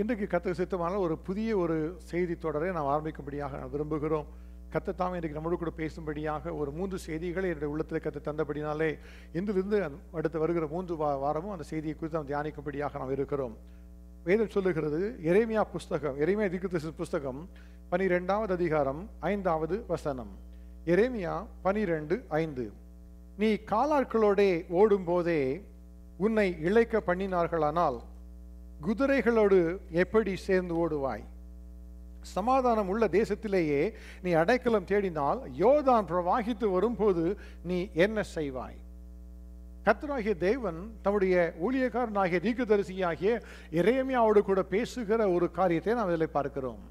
இன்றைக்கு கத்த சித்தமான ஒரு புதிய ஒரு செய்தி தொடரை நாம் ஆரம்பிக்கும்படியாக நான் விரும்புகிறோம். கத்தத்தாமே இன்றைக்கு நம்மளோடு கூட பேசும்படியாக ஒரு மூன்று செய்திகளை என்னுடைய உள்ளத்தில் கத்த தந்தபடினாலே இன்றிலிருந்து அடுத்து வருகிற மூன்று வாரமும் அந்த செய்தியை குறித்து நாம் தியானிக்கும்படியாக நாம் இருக்கிறோம். வேதம் சொல்லுகிறது எரேமியா புஸ்தகம் எரேமியா தீர்க்கதரிசி புஸ்தகம் பனிரெண்டாவது அதிகாரம் ஐந்தாவது வசனம். எரேமியா பனிரெண்டு ஐந்து. நீ காலாட்களோடே ஓடும்போதே உன்னை இழைக்க பண்ணினார்களானால் குதிரைகளோடு எப்படி சேர்ந்து ஓடுவாய்? சமாதானம் உள்ள தேசத்திலேயே நீ அடைக்கலம் தேடினால் யோதான் பிரவாகித்து வரும்போது நீ என்ன செய்வாய்? கத்தராகிய தேவன் தம்முடைய ஊழியக்காரனாகிய தீக்குதரிசியாகிய எரேமியாவோடு கூட பேசுகிற ஒரு காரியத்தை நாம் இதில் பார்க்கிறோம்.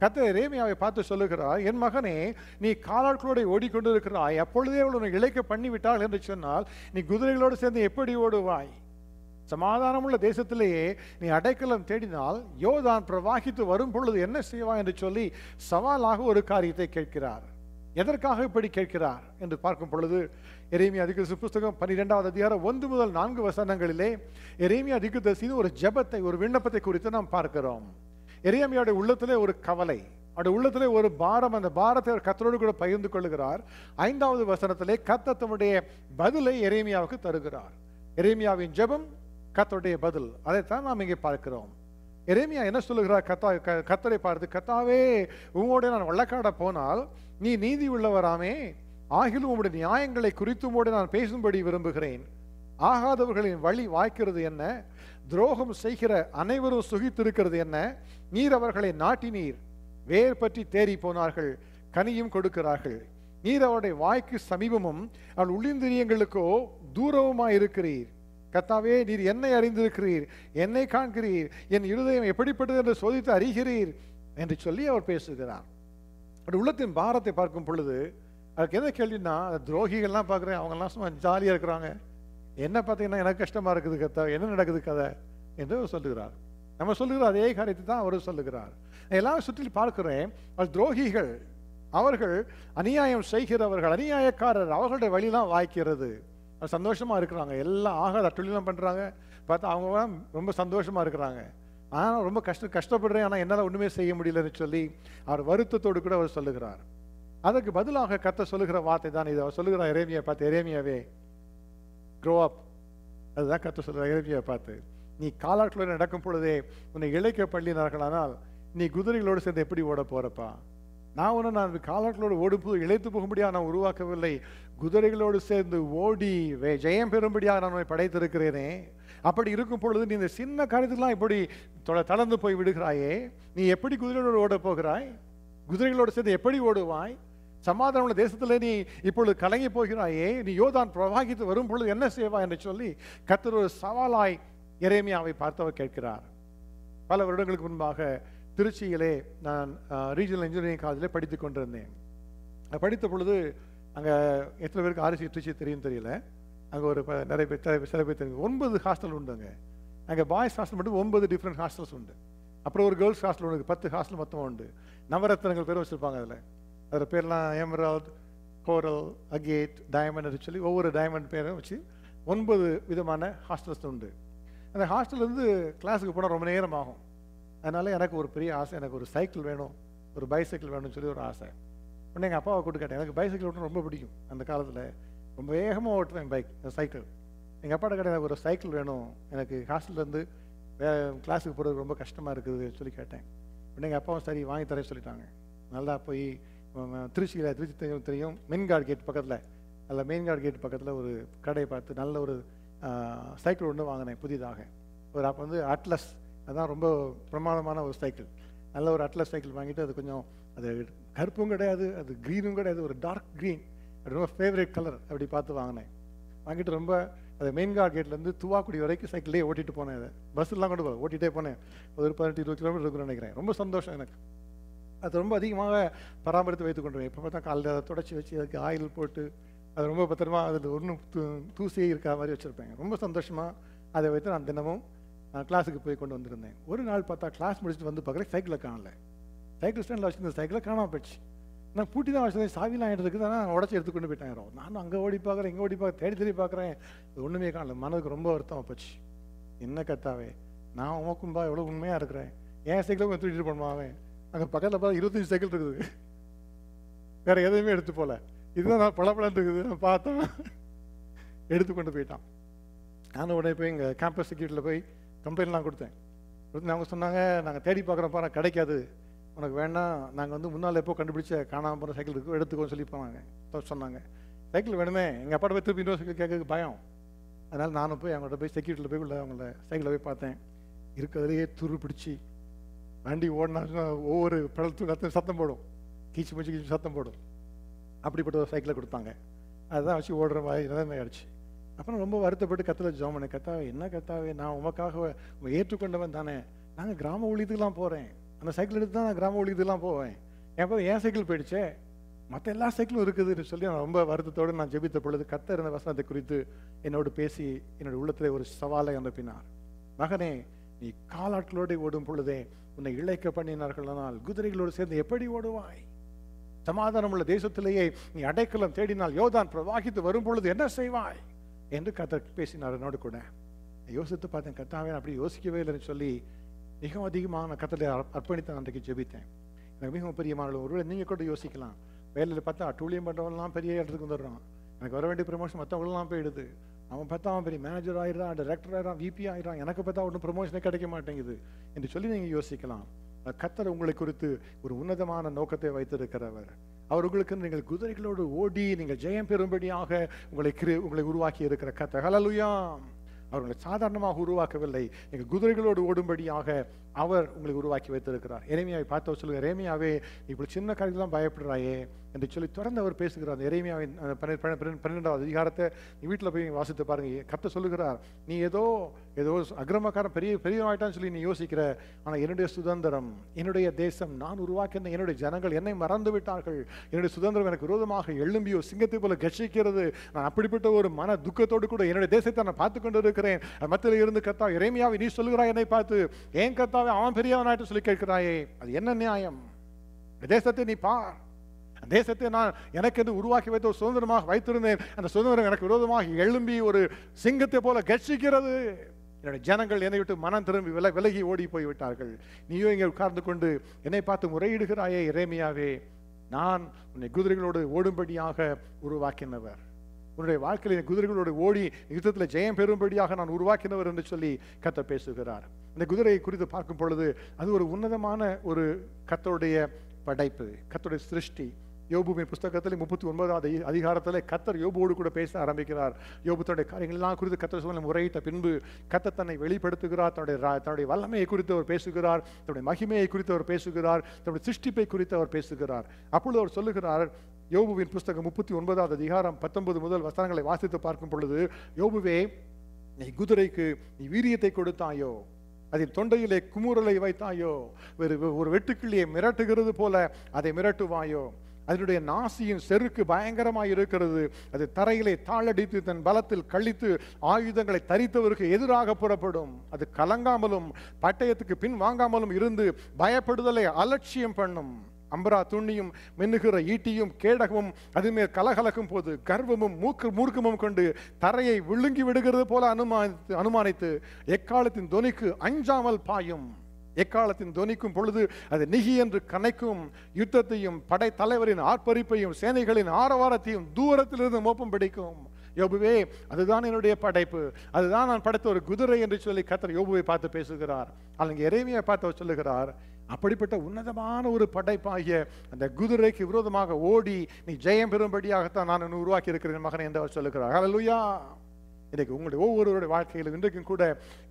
கத்த எரேமியாவை பார்த்து சொல்லுகிறார் என் மகனே நீ காலாட்களோட ஓடிக்கொண்டிருக்கிறாய். அப்பொழுதே அவள் உன்னை இழைக்க பண்ணிவிட்டாள் என்று சொன்னால் நீ குதிரைகளோடு சேர்ந்து எப்படி ஓடுவாய்? சமாதானமுள்ள தேசத்திலேயே நீ அடைக்கலம் தேடினால் யோதான் பிரவாகித்து வரும் பொழுது என்ன செய்வாய்? என்று சொல்லி சவாலாக ஒரு காரியத்தை கேட்கிறார். எதற்காக இப்படி கேட்கிறார்? என்று பார்க்கும் பொழுது எரேமியா அதிகதரிசி புஸ்தகம் பன்னிரெண்டாவது அதிகாரம் ஒன்று முதல் நான்கு வசனங்களிலே எரேமியா அதிகதரிசியின் ஒரு ஜெபத்தை ஒரு விண்ணப்பத்தை குறித்து நாம் பார்க்கிறோம். எரேமியாவுடைய உள்ளத்திலே ஒரு கவலை அவருடைய உள்ளத்திலே ஒரு பாரம் அந்த பாரத்தை அவர் கத்தரோடு கூட பகிர்ந்து கொள்கிறார் ஐந்தாவது வசனத்திலே கத்த பதிலை எரேமியாவுக்கு தருகிறார். எரேமியாவின் ஜெபம் கத்தருடைய பதில் அதைத்தான் நாம் இங்கே பார்க்கிறோம். எரேமியா என்ன சொல்லுகிறார்? கத்தா க- கத்தரை பார்த்து கத்தாவே உங்களோட நான் வள்ளக்காட போனால் நீ நீதி உள்ளவராமே ஆகிலும் உம்முடைய நியாயங்களை குறித்து உம்மோடு நான் பேசும்படி விரும்புகிறேன். ஆகாதவர்களின் வழி வாய்க்கிறது என்ன? துரோகம் செய்கிற அனைவரும் சுகித்திருக்கிறது என்ன? நீர் அவர்களை நாட்டினீர் வேர் பற்றி தேறி போனார்கள் கனியும் கொடுக்கிறார்கள். நீர் அவருடைய வாய்க்கு சமீபமும் அவள் உள்ளிந்திரியங்களுக்கோ தூரவுமாய் இருக்கிறீர். கத்தாவே நீர் என்னை அறிந்திருக்கிறீர் என்னை காண்கிறீர் என் இருதயம் எப்படிப்பட்டது என்று சோதித்து அறிகிறீர் என்று சொல்லி அவர் பேசுகிறார். அப்படி உள்ளத்தின் பாரத்தை பார்க்கும் பொழுது அதுக்கு என்ன கேள்வின்னா துரோகிகள்லாம் பார்க்குறேன் அவங்கெல்லாம் சும்மா ஜாலியாக இருக்கிறாங்க. என்ன பார்த்தீங்கன்னா எனக்கு கஷ்டமாக இருக்குது கதை என்ன நடக்குது கதை என்று சொல்லுகிறார். நம்ம சொல்லுகிற அதே காரியத்தை தான் அவர் சொல்லுகிறார். நான் எல்லாம் சுற்றி பார்க்கிறேன் அது துரோகிகள் அவர்கள் அநியாயம் செய்கிறவர்கள் அநியாயக்காரர் அவர்களுடைய வழிலாம் வாய்க்கிறது. அது சந்தோஷமா இருக்கிறாங்க எல்லாம் ஆகாத தொழிலாம் பண்றாங்க. பார்த்தா அவங்க ரொம்ப சந்தோஷமா இருக்கிறாங்க. ஆனால் ரொம்ப கஷ்ட கஷ்டப்படுறேன் ஆனால் என்னால் ஒன்றுமே செய்ய முடியலன்னு சொல்லி அவர் வருத்தத்தோடு கூட அவர் சொல்லுகிறார். அதற்கு பதிலாக கத்த சொல்லுகிற வார்த்தை தான் இது அவர் சொல்லுகிறார். எரேமியா பார்த்து இறைமையாவே க்ரோ அப் அதுதான் கத்த சொல்கிற இறைமையை பார்த்து. நீ காலாட்களோடு நடக்கும் பொழுதே உன்னை இழைக்க பள்ளினார்களானால் நீ குதிரைகளோடு சேர்ந்து எப்படி ஓட போறப்பா? நான் ஒன்று நான் காலாட்களோடு ஓடும்போது இழைத்து போகும்படியாக நான் உருவாக்கவில்லை. குதிரைகளோடு சேர்ந்து ஓடி வே- ஜெயம் பெறும்படியாக நான் உன்னை படைத்திருக்கிறேனே. அப்படி இருக்கும் பொழுது நீ இந்த சின்ன காரியத்துக்கெல்லாம் இப்படி தொட- தளர்ந்து போய் விடுகிறாயே. நீ எப்படி குதிரையோடு ஓட போகிறாய்? குதிரைகளோடு சேர்ந்து எப்படி ஓடுவாய்? சமாதானம் உள்ள தேசத்தில் நீ இப்பொழுது கலங்கி போகிறாயே நீ யோதான் பிரவாகித்து வரும் பொழுது என்ன செய்வாய் என்று சொல்லி கத்தர் ஒரு சவாலாய் எரேமியாவை பார்த்தவர் கேட்கிறார். பல வருடங்களுக்கு முன்பாக திருச்சியிலே நான் ரீஜனல் இன்ஜினியரிங் காலேஜில் படித்து கொண்டிருந்தேன். படித்த பொழுது அங்கே எத்தனை பேருக்கு ஆர்சி திருச்சி தெரியும் தெரியல. அங்கே ஒரு நிறைய பேர் சில- பேர் தெரியும். ஒன்பது ஹாஸ்டல் உண்டுங்க. அங்கே பாய்ஸ் ஹாஸ்டல் மட்டும் ஒன்பது டிஃப்ரெண்ட் ஹாஸ்டல்ஸ் உண்டு. அப்புறம் ஒரு கேர்ள்ஸ் ஹாஸ்டல் உண்டு பத்து ஹாஸ்டல் மொத்தம் உண்டு. நவரத்னங்கள் பேர் வச்சுருப்பாங்க அதில். அதில் பேர்லாம் எமரால்ட் கோரல் அகேட் டைமண்ட் சொல்லி ஒவ்வொரு டைமண்ட் பேரும் வச்சு ஒன்பது விதமான ஹாஸ்டல்ஸ் உண்டு. அந்த ஹாஸ்டல்லேருந்து கிளாஸுக்கு போனால் ரொம்ப நேரம் ஆகும். அதனால் எனக்கு ஒரு பெரிய ஆசை எனக்கு ஒரு சைக்கிள் வேணும் ஒரு பைசைக்கிள் வேணும்னு சொல்லி ஒரு ஆசை. உடனே எங்கள் அப்பாவை கூட்டு கேட்டேன் எனக்கு பைசைக்கிள் ஓட்டணும் ரொம்ப பிடிக்கும். அந்த காலத்தில் ரொம்ப வேகமாக ஓட்டுவேன் பைக் சைக்கிள் எங்கள் அப்பாட்ட கேட்டேன் எனக்கு ஒரு சைக்கிள் வேணும். எனக்கு ஹாஸ்டல்லேருந்து வே கிளாஸுக்கு போகிறது ரொம்ப கஷ்டமாக இருக்குது சொல்லி கேட்டேன். உடனே எங்கள் அப்பாவும் சரி வாங்கி தரேன் சொல்லிட்டாங்க. நல்லா போய் திருச்சியில் திருச்சி தெரியும். தெரியும் மெயின்கார்டு கேட் பக்கத்தில் அதில் மெயின்கார்டு கேட் பக்கத்தில் ஒரு கடையை பார்த்து நல்ல ஒரு சைக்கிள் ஒன்று வாங்கினேன் புதிதாக. ஒரு அப்போ வந்து அட்லஸ் அதுதான் ரொம்ப பிரமாதமான ஒரு சைக்கிள் நல்ல ஒரு அட்லஸ் சைக்கிள் வாங்கிட்டு அது கொஞ்சம் அது கருப்பும் கிடையாது அது க்ரீனும் கிடையாது ஒரு டார்க் க்ரீன் ரொம்ப ஃபேவரட் கலர் அப்படி பார்த்து வாங்கினேன். வாங்கிட்டு ரொம்ப அது மெயின்கார்ட் கேட்லேருந்து துவாக்குடி வரைக்கும் சைக்கிளே ஓட்டிட்டு போனேன் அதை. பஸ்ஸெல்லாம் கொண்டு போகிறேன் ஓட்டிகிட்டே போனேன். ஒரு பதினெட்டு இருபது கிலோமீட்டர் இருக்குன்னு நினைக்கிறேன். ரொம்ப சந்தோஷம் எனக்கு. அது ரொம்ப அதிகமாக பராமரித்து வைத்து கொண்டு எப்போ பார்த்தா காலையில் அதை தொடச்சி வச்சு அதுக்கு ஆயில் போட்டு அது ரொம்ப பத்திரமா அதில் ஒன்றும் தூ தூசியே இருக்கா மாதிரி வச்சுருப்பேன் ரொம்ப சந்தோஷமாக அதை வைத்து நான் தினமும் நான் கிளாஸுக்கு போய் கொண்டு வந்திருந்தேன். ஒரு நாள் பார்த்தா கிளாஸ் முடிச்சுட்டு வந்து பார்க்குறேன் சைக்கிளை காணல. சைக்கிள் ஸ்டாண்டில் வச்சுருந்த சைக்கிளை காணாம போயிடுச்சு. நான் பூட்டி தான் வச்சிருந்தேன். சாவிலாம் ஆகிட்டு இருக்குது. ஆனால் உடச்சி எடுத்து கொண்டு போயிட்டாங்க நானும் அங்கே ஓடி பார்க்குறேன் இங்கே ஓடி பார்க்க தேடி தேடி பார்க்குறேன். இது ஒன்றுமே காணல. மனதுக்கு ரொம்ப வருத்தம் போச்சு. என்ன கத்தாவே? நான் உமக்கும்பா எவ்வளோ உண்மையாக இருக்கிறேன். என் சைக்கிளும் கொஞ்சம் தூக்கிட்டு பண்ணுவான் அங்கே பக்கத்தில் பார்த்தா இருபத்தஞ்சி சைக்கிள் இருக்குது. வேற எதையுமே எடுத்து போகல இதுதான் நான் பளபளன்னு இருக்குது. நான் பார்த்தேன். எடுத்து கொண்டு போயிட்டான். நானும் உடனே போய் இங்கே கேம்பஸ் செக்யூரிட்டியில் போய் கம்ப்ளைண்ட்லாம் கொடுத்தேன். கொடுத்து அவங்க சொன்னாங்க நாங்கள் தேடி பார்க்குறோம்ப்பா நான் கிடைக்காது. உனக்கு வேணாம் நாங்கள் வந்து முன்னால் எப்போ கண்டுபிடிச்ச காணாமல் போகிற சைக்கிள் இருக்கு எடுத்துக்கோன்னு சொல்லி போனாங்க. சொன்னாங்க. சைக்கிள் வேணுமே எங்கள் அப்பாட்ட போய் திருப்பி இன்னொரு சைக்கிள் கேட்க பயம். அதனால் நானும் போய் அவங்கள்ட்ட போய் செக்யூரிட்டியில் போய் உள்ள அவங்கள சைக்கிளில் போய் பார்த்தேன். இருக்கிறதுலையே துரு பிடிச்சி வண்டி ஓடினா ஒவ்வொரு பழத்தும் அத்தனை சத்தம் போடும். கீச்சு மூச்சு கீச்சு சத்தம் போடும். அப்படிப்பட்ட ஒரு சைக்கிளை கொடுத்தாங்க. அதுதான் வச்சு ஓடுற மாதிரி நிலைமை ஆயிடுச்சு. அப்புறம் ரொம்ப வருத்தப்பட்டு கத்தில் ஜோம் பண்ணேன் கத்தாவே என்ன கத்தாவே நான் உமக்காக ஏற்றுக்கொண்டவன் தானே. நாங்கள் கிராம ஊழியத்துக்குலாம் போகிறேன் அந்த சைக்கிள் எடுத்து தான் நான் கிராம ஊழியத்துக்குலாம் போவேன். எப்போ என் சைக்கிள் போயிடுச்சே. மற்ற எல்லா சைக்கிளும் இருக்குதுன்னு சொல்லி நான் ரொம்ப வருத்தத்தோடு நான் ஜெபித்த பொழுது கத்த இருந்த வசனத்தை குறித்து என்னோடு பேசி என்னோட உள்ளத்தில் ஒரு சவாலை அனுப்பினார். மகனே நீ காலாட்களோடு ஓடும் பொழுதே உன்னை இழைக்க பண்ணினார்களானால் குதிரைகளோடு சேர்ந்து எப்படி ஓடுவாய்? சமாதானம் உள்ள தேசத்திலேயே நீ அடைக்கலம் தேடினால் யோதான் பிரவாகித்து வரும் பொழுது என்ன செய்வாய்? என்று கத்த பேசினார் என்னோடு கூட. யோசித்து பார்த்தேன் கத்தாவே அப்படி யோசிக்கவே இல்லைன்னு சொல்லி மிகவும் அதிகமாக நான் கத்தலை அர்ப்பணித்து அன்றைக்கு ஜெபித்தேன். எனக்கு மிகவும் பிரியமான ஒருவேளை நீங்கள் கூட யோசிக்கலாம். வேலையில் பார்த்தா அட்டூழியம் பண்ணுறவங்களாம் பெரிய இடத்துக்கு வந்துடுறான். எனக்கு வர வேண்டிய ப்ரமோஷன் மற்றவங்களாம் போயிடுது. அவன் பார்த்தா அவன் பெரிய மேனேஜர் ஆயிடுறான் டைரக்டர் ஆயிடுறான் விபி ஆயிடுறான். எனக்கு பார்த்தா ஒன்றும் ப்ரமோஷனே கிடைக்க மாட்டேங்குது என்று சொல்லி நீங்கள் யோசிக்கலாம். கத்தர் உங்களை குறித்து ஒரு உன்னதமான நோக்கத்தை வைத்திருக்கிறவர். அவர் உங்களுக்கு நீங்கள் குதிரைகளோடு ஓடி நீங்கள் ஜெயம் பெறும்படியாக உங்களை கிரு உங்களை உருவாக்கி இருக்கிற கத்தை ஹலலுயாம் அவர்களை சாதாரணமாக உருவாக்கவில்லை. எங்கள் குதிரைகளோடு ஓடும்படியாக அவர் உங்களுக்கு உருவாக்கி வைத்திருக்கிறார். இறைமையாவை பார்த்தவர் சொல்லுங்க இறைமையாவே இப்படி சின்ன காரியத்தான் பயப்படுறாயே என்று சொல்லி தொடர்ந்து அவர் பேசுகிறார். அந்த எரேமியாவின் பன்னிரெண்டாவது அதிகாரத்தை நீ வீட்டில் போய் வாசித்து பாருங்க. கத்த சொல்லுகிறார் நீ ஏதோ ஏதோ அக்ரமக்காரன் பெரிய பெரியவாயிட்டான்னு சொல்லி நீ யோசிக்கிற ஆனால் என்னுடைய சுதந்திரம் என்னுடைய தேசம் நான் உருவாக்கின என்னுடைய ஜனங்கள் என்னை மறந்து விட்டார்கள். என்னுடைய சுதந்திரம் எனக்கு விரோதமாக எழும்பியோ சிங்கத்தை போல கட்சிக்கிறது நான் அப்படிப்பட்ட ஒரு மன துக்கத்தோடு கூட என்னுடைய தேசத்தை நான் பார்த்து கொண்டு இருக்கிறேன் மத்தியில் இருந்து கத்தா இறைமையாவை நீ சொல்லுகிறாய் என்னை பார்த்து. ஏன் கத்தா கத்தாவே அவன் பெரியவனாயிட்டு சொல்லி கேட்கிறாயே அது என்ன நியாயம்? தேசத்தை நீ பார். தேசத்தை நான் எனக்கு என்று உருவாக்கி வைத்த ஒரு சுதந்திரமாக வைத்திருந்தேன். அந்த சுதந்திரம் எனக்கு விரோதமாக எழும்பி ஒரு சிங்கத்தை போல கட்சிக்கிறது என்னுடைய ஜனங்கள் என்னை விட்டு மனம் திரும்பி வில விலகி ஓடி போய் விட்டார்கள் நீயோ இங்கே உட்கார்ந்து கொண்டு என்னை பார்த்து முறையிடுகிறாயே இறைமையாவே நான் உன்னை குதிரைகளோடு ஓடும்படியாக உருவாக்கினவர். உன்னுடைய வாழ்க்கையில் குதிரைகளோடு ஓடி யுத்தத்தில் ஜெயம் பெறும்படியாக நான் உருவாக்கினவர் என்று சொல்லி கத்த பேசுகிறார். இந்த குதிரையை குறித்து பார்க்கும் பொழுது அது ஒரு உன்னதமான ஒரு கத்தருடைய படைப்பு கத்தருடைய சிருஷ்டி. யோபுவின் புஸ்தகத்தில் முப்பத்தி ஒன்பதாவது அதிகாரத்தில் கத்தர் யோபுவோடு கூட பேச ஆரம்பிக்கிறார். யோபு தன்னுடைய காரியங்களெல்லாம் குறித்து கத்தர் சொல்ல முறையிட்ட பின்பு கத்தர் தன்னை வெளிப்படுத்துகிறார். தன்னுடைய ரா- தன்னுடைய வல்லமையை குறித்து அவர் பேசுகிறார். தன்னுடைய மகிமையை குறித்து அவர் பேசுகிறார். தன்னுடைய சிருஷ்டிப்பை குறித்து அவர் பேசுகிறார். அப்பொழுது அவர் சொல்லுகிறார் யோபுவின் புஸ்தகம் முப்பத்தி ஒன்பதாவது அதிகாரம் பத்தொன்பது முதல் வசனங்களை வாசித்து பார்க்கும் பொழுது யோபுவே நீ குதிரைக்கு நீ வீரியத்தை கொடுத்தாயோ? அதின் தொண்டையிலே குமுறலை வைத்தாயோ? ஒரு ஒரு வெட்டுக்கிளியை மிரட்டுகிறது போல அதை மிரட்டுவாயோ? அதனுடைய நாசியின் செருக்கு பயங்கரமாக இருக்கிறது. அது தரையிலே தாளடித்து தன் பலத்தில் கழித்து ஆயுதங்களை தரித்தவருக்கு எதிராக புறப்படும். அது கலங்காமலும் பட்டயத்துக்கு பின் வாங்காமலும் இருந்து பயப்படுதலை அலட்சியம் பண்ணும். அம்பரா துண்ணியும் மின்னுகிற ஈட்டியும் கேடகமும் அதுமேல் கலகலக்கும் போது கர்வமும் மூக்கு மூர்க்கமும் கொண்டு தரையை விழுங்கி விடுகிறது போல அனுமானித்து அனுமானித்து எக்காலத்தின் துணிக்கு அஞ்சாமல் பாயும். எக்காலத்தின் துணிக்கும் பொழுது அது நிகி என்று கனைக்கும். யுத்தத்தையும் படை தலைவரின் ஆர்ப்பரிப்பையும் சேனைகளின் ஆரவாரத்தையும் தூரத்திலிருந்து மோப்பம் பிடிக்கும். யோபுவே அதுதான் என்னுடைய படைப்பு. அதுதான் நான் படைத்த ஒரு குதிரை என்று சொல்லி கத்தர் யோபுவை பார்த்து பேசுகிறார். அல்லங்க இறைமையை பார்த்து சொல்லுகிறார் அப்படிப்பட்ட உன்னதமான ஒரு படைப்பாகிய அந்த குதிரைக்கு விரோதமாக ஓடி நீ ஜெயம் பெறும்படியாகத்தான் நான் இன்னும் உருவாக்கி இருக்கிறேன் மகன் என்று அவர் சொல்லுகிறார். ஹalleluya இன்றைக்கு உங்களுடைய ஒவ்வொருவருடைய வாழ்க்கையிலும் இன்றைக்கும் கூட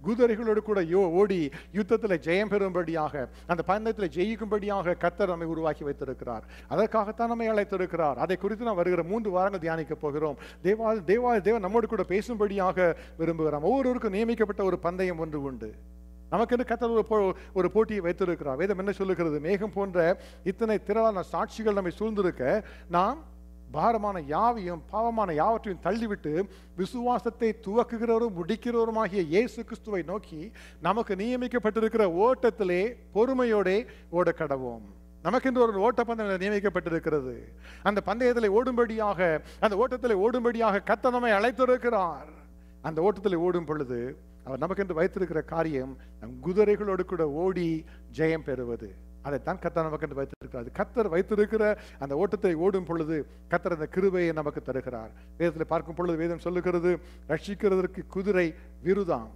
குதிரைகளோடு கூட யோ ஓடி யுத்தத்தில் ஜெயம் பெறும்படியாக அந்த பந்தயத்தில் ஜெயிக்கும்படியாக கத்தர் நம்மை உருவாக்கி வைத்திருக்கிறார். அதற்காகத்தான் நம்மை அழைத்திருக்கிறார். அதை குறித்து நான் வருகிற மூன்று வாரங்கள் தியானிக்க போகிறோம். தேவா தேவா தேவன் நம்மோடு கூட பேசும்படியாக விரும்புகிறோம் ஒவ்வொருவருக்கும் நியமிக்கப்பட்ட ஒரு பந்தயம் ஒன்று உண்டு. நமக்கென்று கத்தர் ஒரு போ- ஒரு போட்டியை வைத்திருக்கிறார். வேதம் என்ன சொல்லுகிறது? மேகம் போன்ற இத்தனை திரளான சாட்சிகள் நம்மை சூழ்ந்திருக்க நாம் பாரமான யாவையும் பாவமான யாவற்றையும் தள்ளிவிட்டு விசுவாசத்தை துவக்குகிறவரும் முடிக்கிறவருமாகிய இயேசு கிறிஸ்துவை நோக்கி நமக்கு நியமிக்கப்பட்டிருக்கிற ஓட்டத்திலே பொறுமையோடே ஓட கடவோம் நமக்கென்று ஒரு ஓட்டப்பந்தயம் நியமிக்கப்பட்டிருக்கிறது. அந்த பந்தயத்தில் ஓடும்படியாக அந்த ஓட்டத்தில் ஓடும்படியாக கத்த நம்மை அழைத்திருக்கிறார். அந்த ஓட்டத்தில் ஓடும் பொழுது அவர் நமக்கென்று வைத்திருக்கிற காரியம் நம் குதிரைகளோடு கூட ஓடி ஜெயம் பெறுவது. அதைத்தான் கத்தர் நமக்கென்று வைத்திருக்கிறார். கத்தர் வைத்திருக்கிற அந்த ஓட்டத்தை ஓடும் பொழுது கத்தர் அந்த கிருபையை நமக்கு தருகிறார். வேதத்தில் பார்க்கும் பொழுது வேதம் சொல்லுகிறது ரட்சிக்கிறதற்கு குதிரை விருதாம்.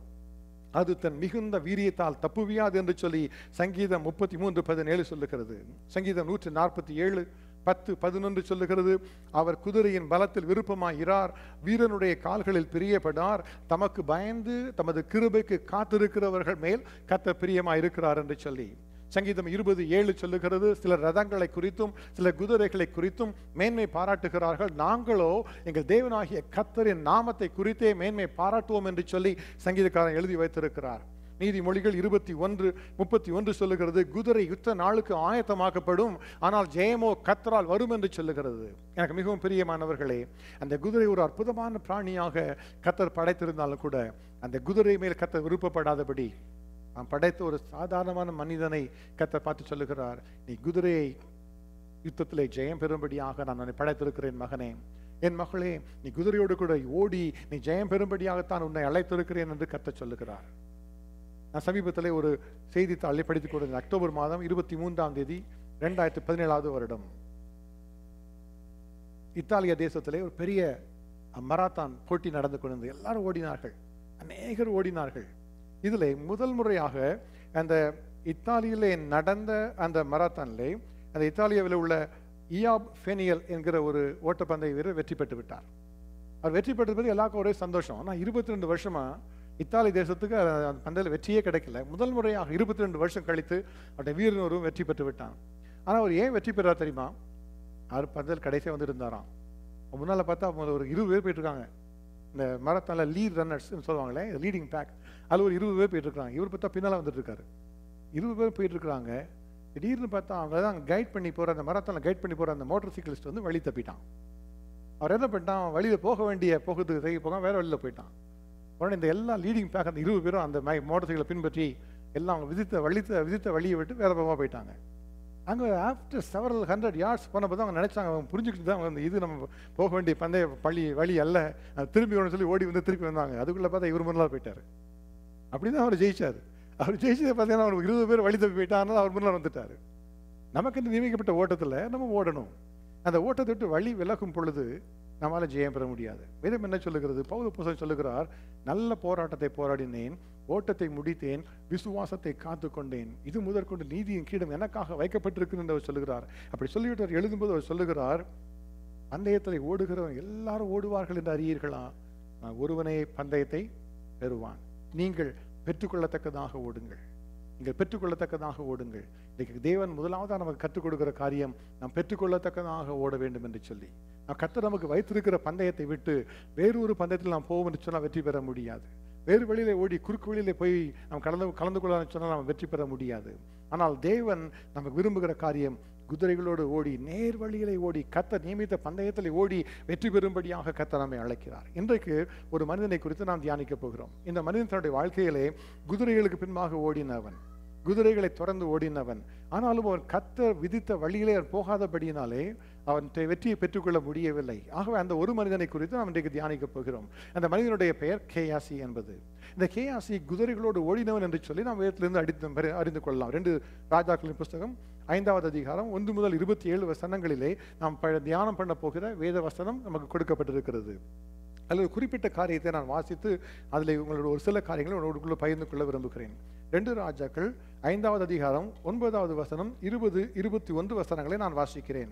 அது தன் மிகுந்த வீரியத்தால் தப்புவியாது என்று சொல்லி சங்கீதம் முப்பத்தி மூன்று பதினேழு சொல்லுகிறது. சங்கீதம் நூற்றி நாற்பத்தி ஏழு பத்து பதினொன்று சொல்லுகிறது அவர் குதிரையின் பலத்தில் விருப்பமாகிறார் வீரனுடைய கால்களில் பிரியப்படார் தமக்கு பயந்து தமது கிருபைக்கு காத்திருக்கிறவர்கள் மேல் கத்த பிரியமாயிருக்கிறார் என்று சொல்லி. சங்கீதம் இருபது ஏழு சொல்லுகிறது சில ரதங்களை குறித்தும் சில குதிரைகளை குறித்தும் மேன்மை பாராட்டுகிறார்கள். நாங்களோ எங்கள் தேவனாகிய கத்தரின் நாமத்தை குறித்தே மேன்மை பாராட்டுவோம் என்று சொல்லி சங்கீதக்காரன் எழுதி வைத்திருக்கிறார். நீதிமொழிகள் இருபத்தி ஒன்று முப்பத்தி ஒன்று சொல்லுகிறது குதிரை யுத்த நாளுக்கு ஆயத்தமாக்கப்படும் ஆனால் ஜெயமோ கத்தரால் வரும் என்று சொல்லுகிறது. எனக்கு மிகவும் பிரியமானவர்களே அந்த குதிரை ஒரு அற்புதமான பிராணியாக கத்தர் படைத்திருந்தாலும் கூட அந்த குதிரை மேல் கத்தர் விருப்பப்படாதபடி நான் படைத்த ஒரு சாதாரணமான மனிதனை கத்தர் பார்த்து சொல்லுகிறார் நீ குதிரையை யுத்தத்திலே ஜெயம் பெறும்படியாக நான் உன்னை படைத்திருக்கிறேன் மகனே. என் மகளே நீ குதிரையோடு கூட ஓடி நீ ஜெயம் பெறும்படியாகத்தான் உன்னை அழைத்திருக்கிறேன் என்று கத்த சொல்லுகிறார். நான் சமீபத்தில் ஒரு செய்தித்தாளை படித்துக் கொண்டிருந்தேன். அக்டோபர் மாதம் இருபத்தி மூன்றாம் தேதி ரெண்டாயிரத்தி பதினேழாவது வருடம். இத்தாலிய தேசத்திலே ஒரு பெரிய மராத்தான் போட்டி நடந்து கொண்டிருந்தது. எல்லாரும் ஓடினார்கள். அநேகர் ஓடினார்கள். இதில் முதல் முறையாக அந்த இத்தாலியிலே நடந்த அந்த மராத்தானிலே அந்த இத்தாலியாவில் உள்ள இயாப் ஃபெனியல் என்கிற ஒரு ஓட்டப்பந்தய வீரர் வெற்றி பெற்று விட்டார். அவர் வெற்றி பெற்றது எல்லாருக்கும் ஒரே சந்தோஷம். ஆனால் இருபத்தி ரெண்டு வருஷமாக இத்தாலி தேசத்துக்கு அந்த பந்தயில் வெற்றியே கிடைக்கல. முதல் முறையாக இருபத்தி ரெண்டு வருஷம் கழித்து அவருடைய வீரன் வெற்றி பெற்று விட்டான். ஆனால் அவர் ஏன் வெற்றி பெறார் தெரியுமா? அவர் பந்தல் கடைசியாக வந்து இருந்தாராம். முன்னால் பார்த்தா அவங்க ஒரு இருபது பேர் போயிட்டு இருக்காங்க இந்த மரத்தானில் லீட் ரன்னர்ஸ்னு சொல்லுவாங்களே லீடிங் பேக் அதில் ஒரு இருபது பேர் போயிட்டு இருக்காங்க இவர் பார்த்தா பின்னால் வந்துட்டு இருக்காரு இருபது பேர் போயிட்டு இருக்கிறாங்க திடீர்னு பார்த்தா அவங்க தான் கைட் பண்ணி போகிற அந்த மரத்தானில் கைட் பண்ணி போகிற அந்த மோட்டர் சைக்கிளிஸ்ட் வந்து வழி தப்பிட்டான். அவர் என்ன பண்ணிட்டான்? வழியில் போக வேண்டிய போகிறதுக்கு தகி போக வேற வழியில் போயிட்டான். உடனே இந்த எல்லா லீடிங் பேக் அந்த இருபது பேரும் அந்த மோட்டர் சைக்கிளை பின்பற்றி எல்லாம் அவங்க விதித்த வழித்த விதித்த வழியை விட்டு வேற பக்கமாக போயிட்டாங்க. அங்கே ஆஃப்டர் செவரல் ஹண்ட்ரட் யார்ட்ஸ் போனப்போ தான் அவங்க நினச்சாங்க அவங்க புரிஞ்சுக்கிட்டு தான் அவங்க இது நம்ம போக வேண்டிய பந்தய பள்ளி வழி அல்ல. திரும்பி ஒன்று சொல்லி ஓடி வந்து திருப்பி வந்தாங்க. அதுக்குள்ளே பார்த்தா இவர் முன்னால் போயிட்டார். அப்படி தான் அவர் ஜெயிச்சார். அவர் ஜெயிச்சதை பார்த்தீங்கன்னா அவருக்கு இருபது பேர் வழி தப்பி போயிட்டாருனால அவர் முன்னால் வந்துட்டார். நமக்கு இந்த நியமிக்கப்பட்ட ஓட்டத்தில் நம்ம ஓடணும். அந்த ஓட்டத்தை விட்டு வழி விலகும் பொழுது நம்மளால் ஜெயம் பெற முடியாது. வேதம் என்ன சொல்லுகிறது? பௌத புசம் சொல்லுகிறார் நல்ல போராட்டத்தை போராடினேன் ஓட்டத்தை முடித்தேன் விசுவாசத்தை காத்து கொண்டேன் இது முதற்கொண்டு நீதியின் கீடம் எனக்காக வைக்கப்பட்டிருக்குன்னு அவர் சொல்லுகிறார். அப்படி சொல்லிவிட்டு அவர் எழுதும்போது அவர் சொல்லுகிறார் பந்தயத்தில் ஓடுகிறவன் எல்லாரும் ஓடுவார்கள் என்று அறியீர்களா? நான் ஒருவனே பந்தயத்தை பெறுவான். நீங்கள் பெற்றுக்கொள்ளத்தக்கதாக ஓடுங்கள். நீங்கள் பெற்றுக்கொள்ளத்தக்கதாக ஓடுங்கள். இன்றைக்கு தேவன் முதலாவதாக நமக்கு கற்றுக் கொடுக்கிற காரியம் நாம் பெற்றுக்கொள்ளத்தக்கதாக ஓட வேண்டும் என்று சொல்லி. நாம் நமக்கு வைத்திருக்கிற பந்தயத்தை விட்டு வேறொரு பந்தயத்தில் நாம் போவோம் என்று சொன்னால் வெற்றி பெற முடியாது. வேறு வழியிலே ஓடி குறுக்கு வழியிலே போய் நாம் கலந்து கலந்து கொள்ளலாம்னு சொன்னால் நாம் வெற்றி பெற முடியாது. ஆனால் தேவன் நமக்கு விரும்புகிற காரியம் குதிரைகளோடு ஓடி நேர் வழியிலே ஓடி கத்த நியமித்த பந்தயத்தில் ஓடி வெற்றி பெறும்படியாக கத்த நம்மை அழைக்கிறார். இன்றைக்கு ஒரு மனிதனை குறித்து நாம் தியானிக்க போகிறோம். இந்த மனிதன் தன்னுடைய வாழ்க்கையிலே குதிரைகளுக்கு பின்பாக ஓடினவன். குதிரைகளை தொடர்ந்து ஓடினவன். ஆனாலும் அவன் கத்த விதித்த வழியிலே அவன் போகாதபடியினாலே அவன் வெற்றியை பெற்றுக்கொள்ள முடியவில்லை. ஆகவே அந்த ஒரு மனிதனை குறித்து நாம் இன்றைக்கு தியானிக்கப் போகிறோம். அந்த மனிதனுடைய பெயர் கேயாசி என்பது. இந்த கேயாசி குதிரைகளோடு ஓடினவன் என்று சொல்லி நாம் வேதத்திலிருந்து அடித்து அறிந்து கொள்ளலாம். ரெண்டு ராஜாக்களின் புஸ்தகம் ஐந்தாவது அதிகாரம் ஒன்று முதல் இருபத்தி ஏழு வசனங்களிலே நாம் தியானம் பண்ண போகிற வேத வசனம் நமக்கு கொடுக்கப்பட்டிருக்கிறது. அல்லது குறிப்பிட்ட காரியத்தை நான் வாசித்து அதில் உங்களோட ஒரு சில காரியங்களை உங்களுக்குள்ளே பகிர்ந்து கொள்ள விரும்புகிறேன். ரெண்டு ராஜாக்கள் ஐந்தாவது அதிகாரம் ஒன்பதாவது வசனம் இருபது இருபத்தி ஒன்று வசனங்களை நான் வாசிக்கிறேன்.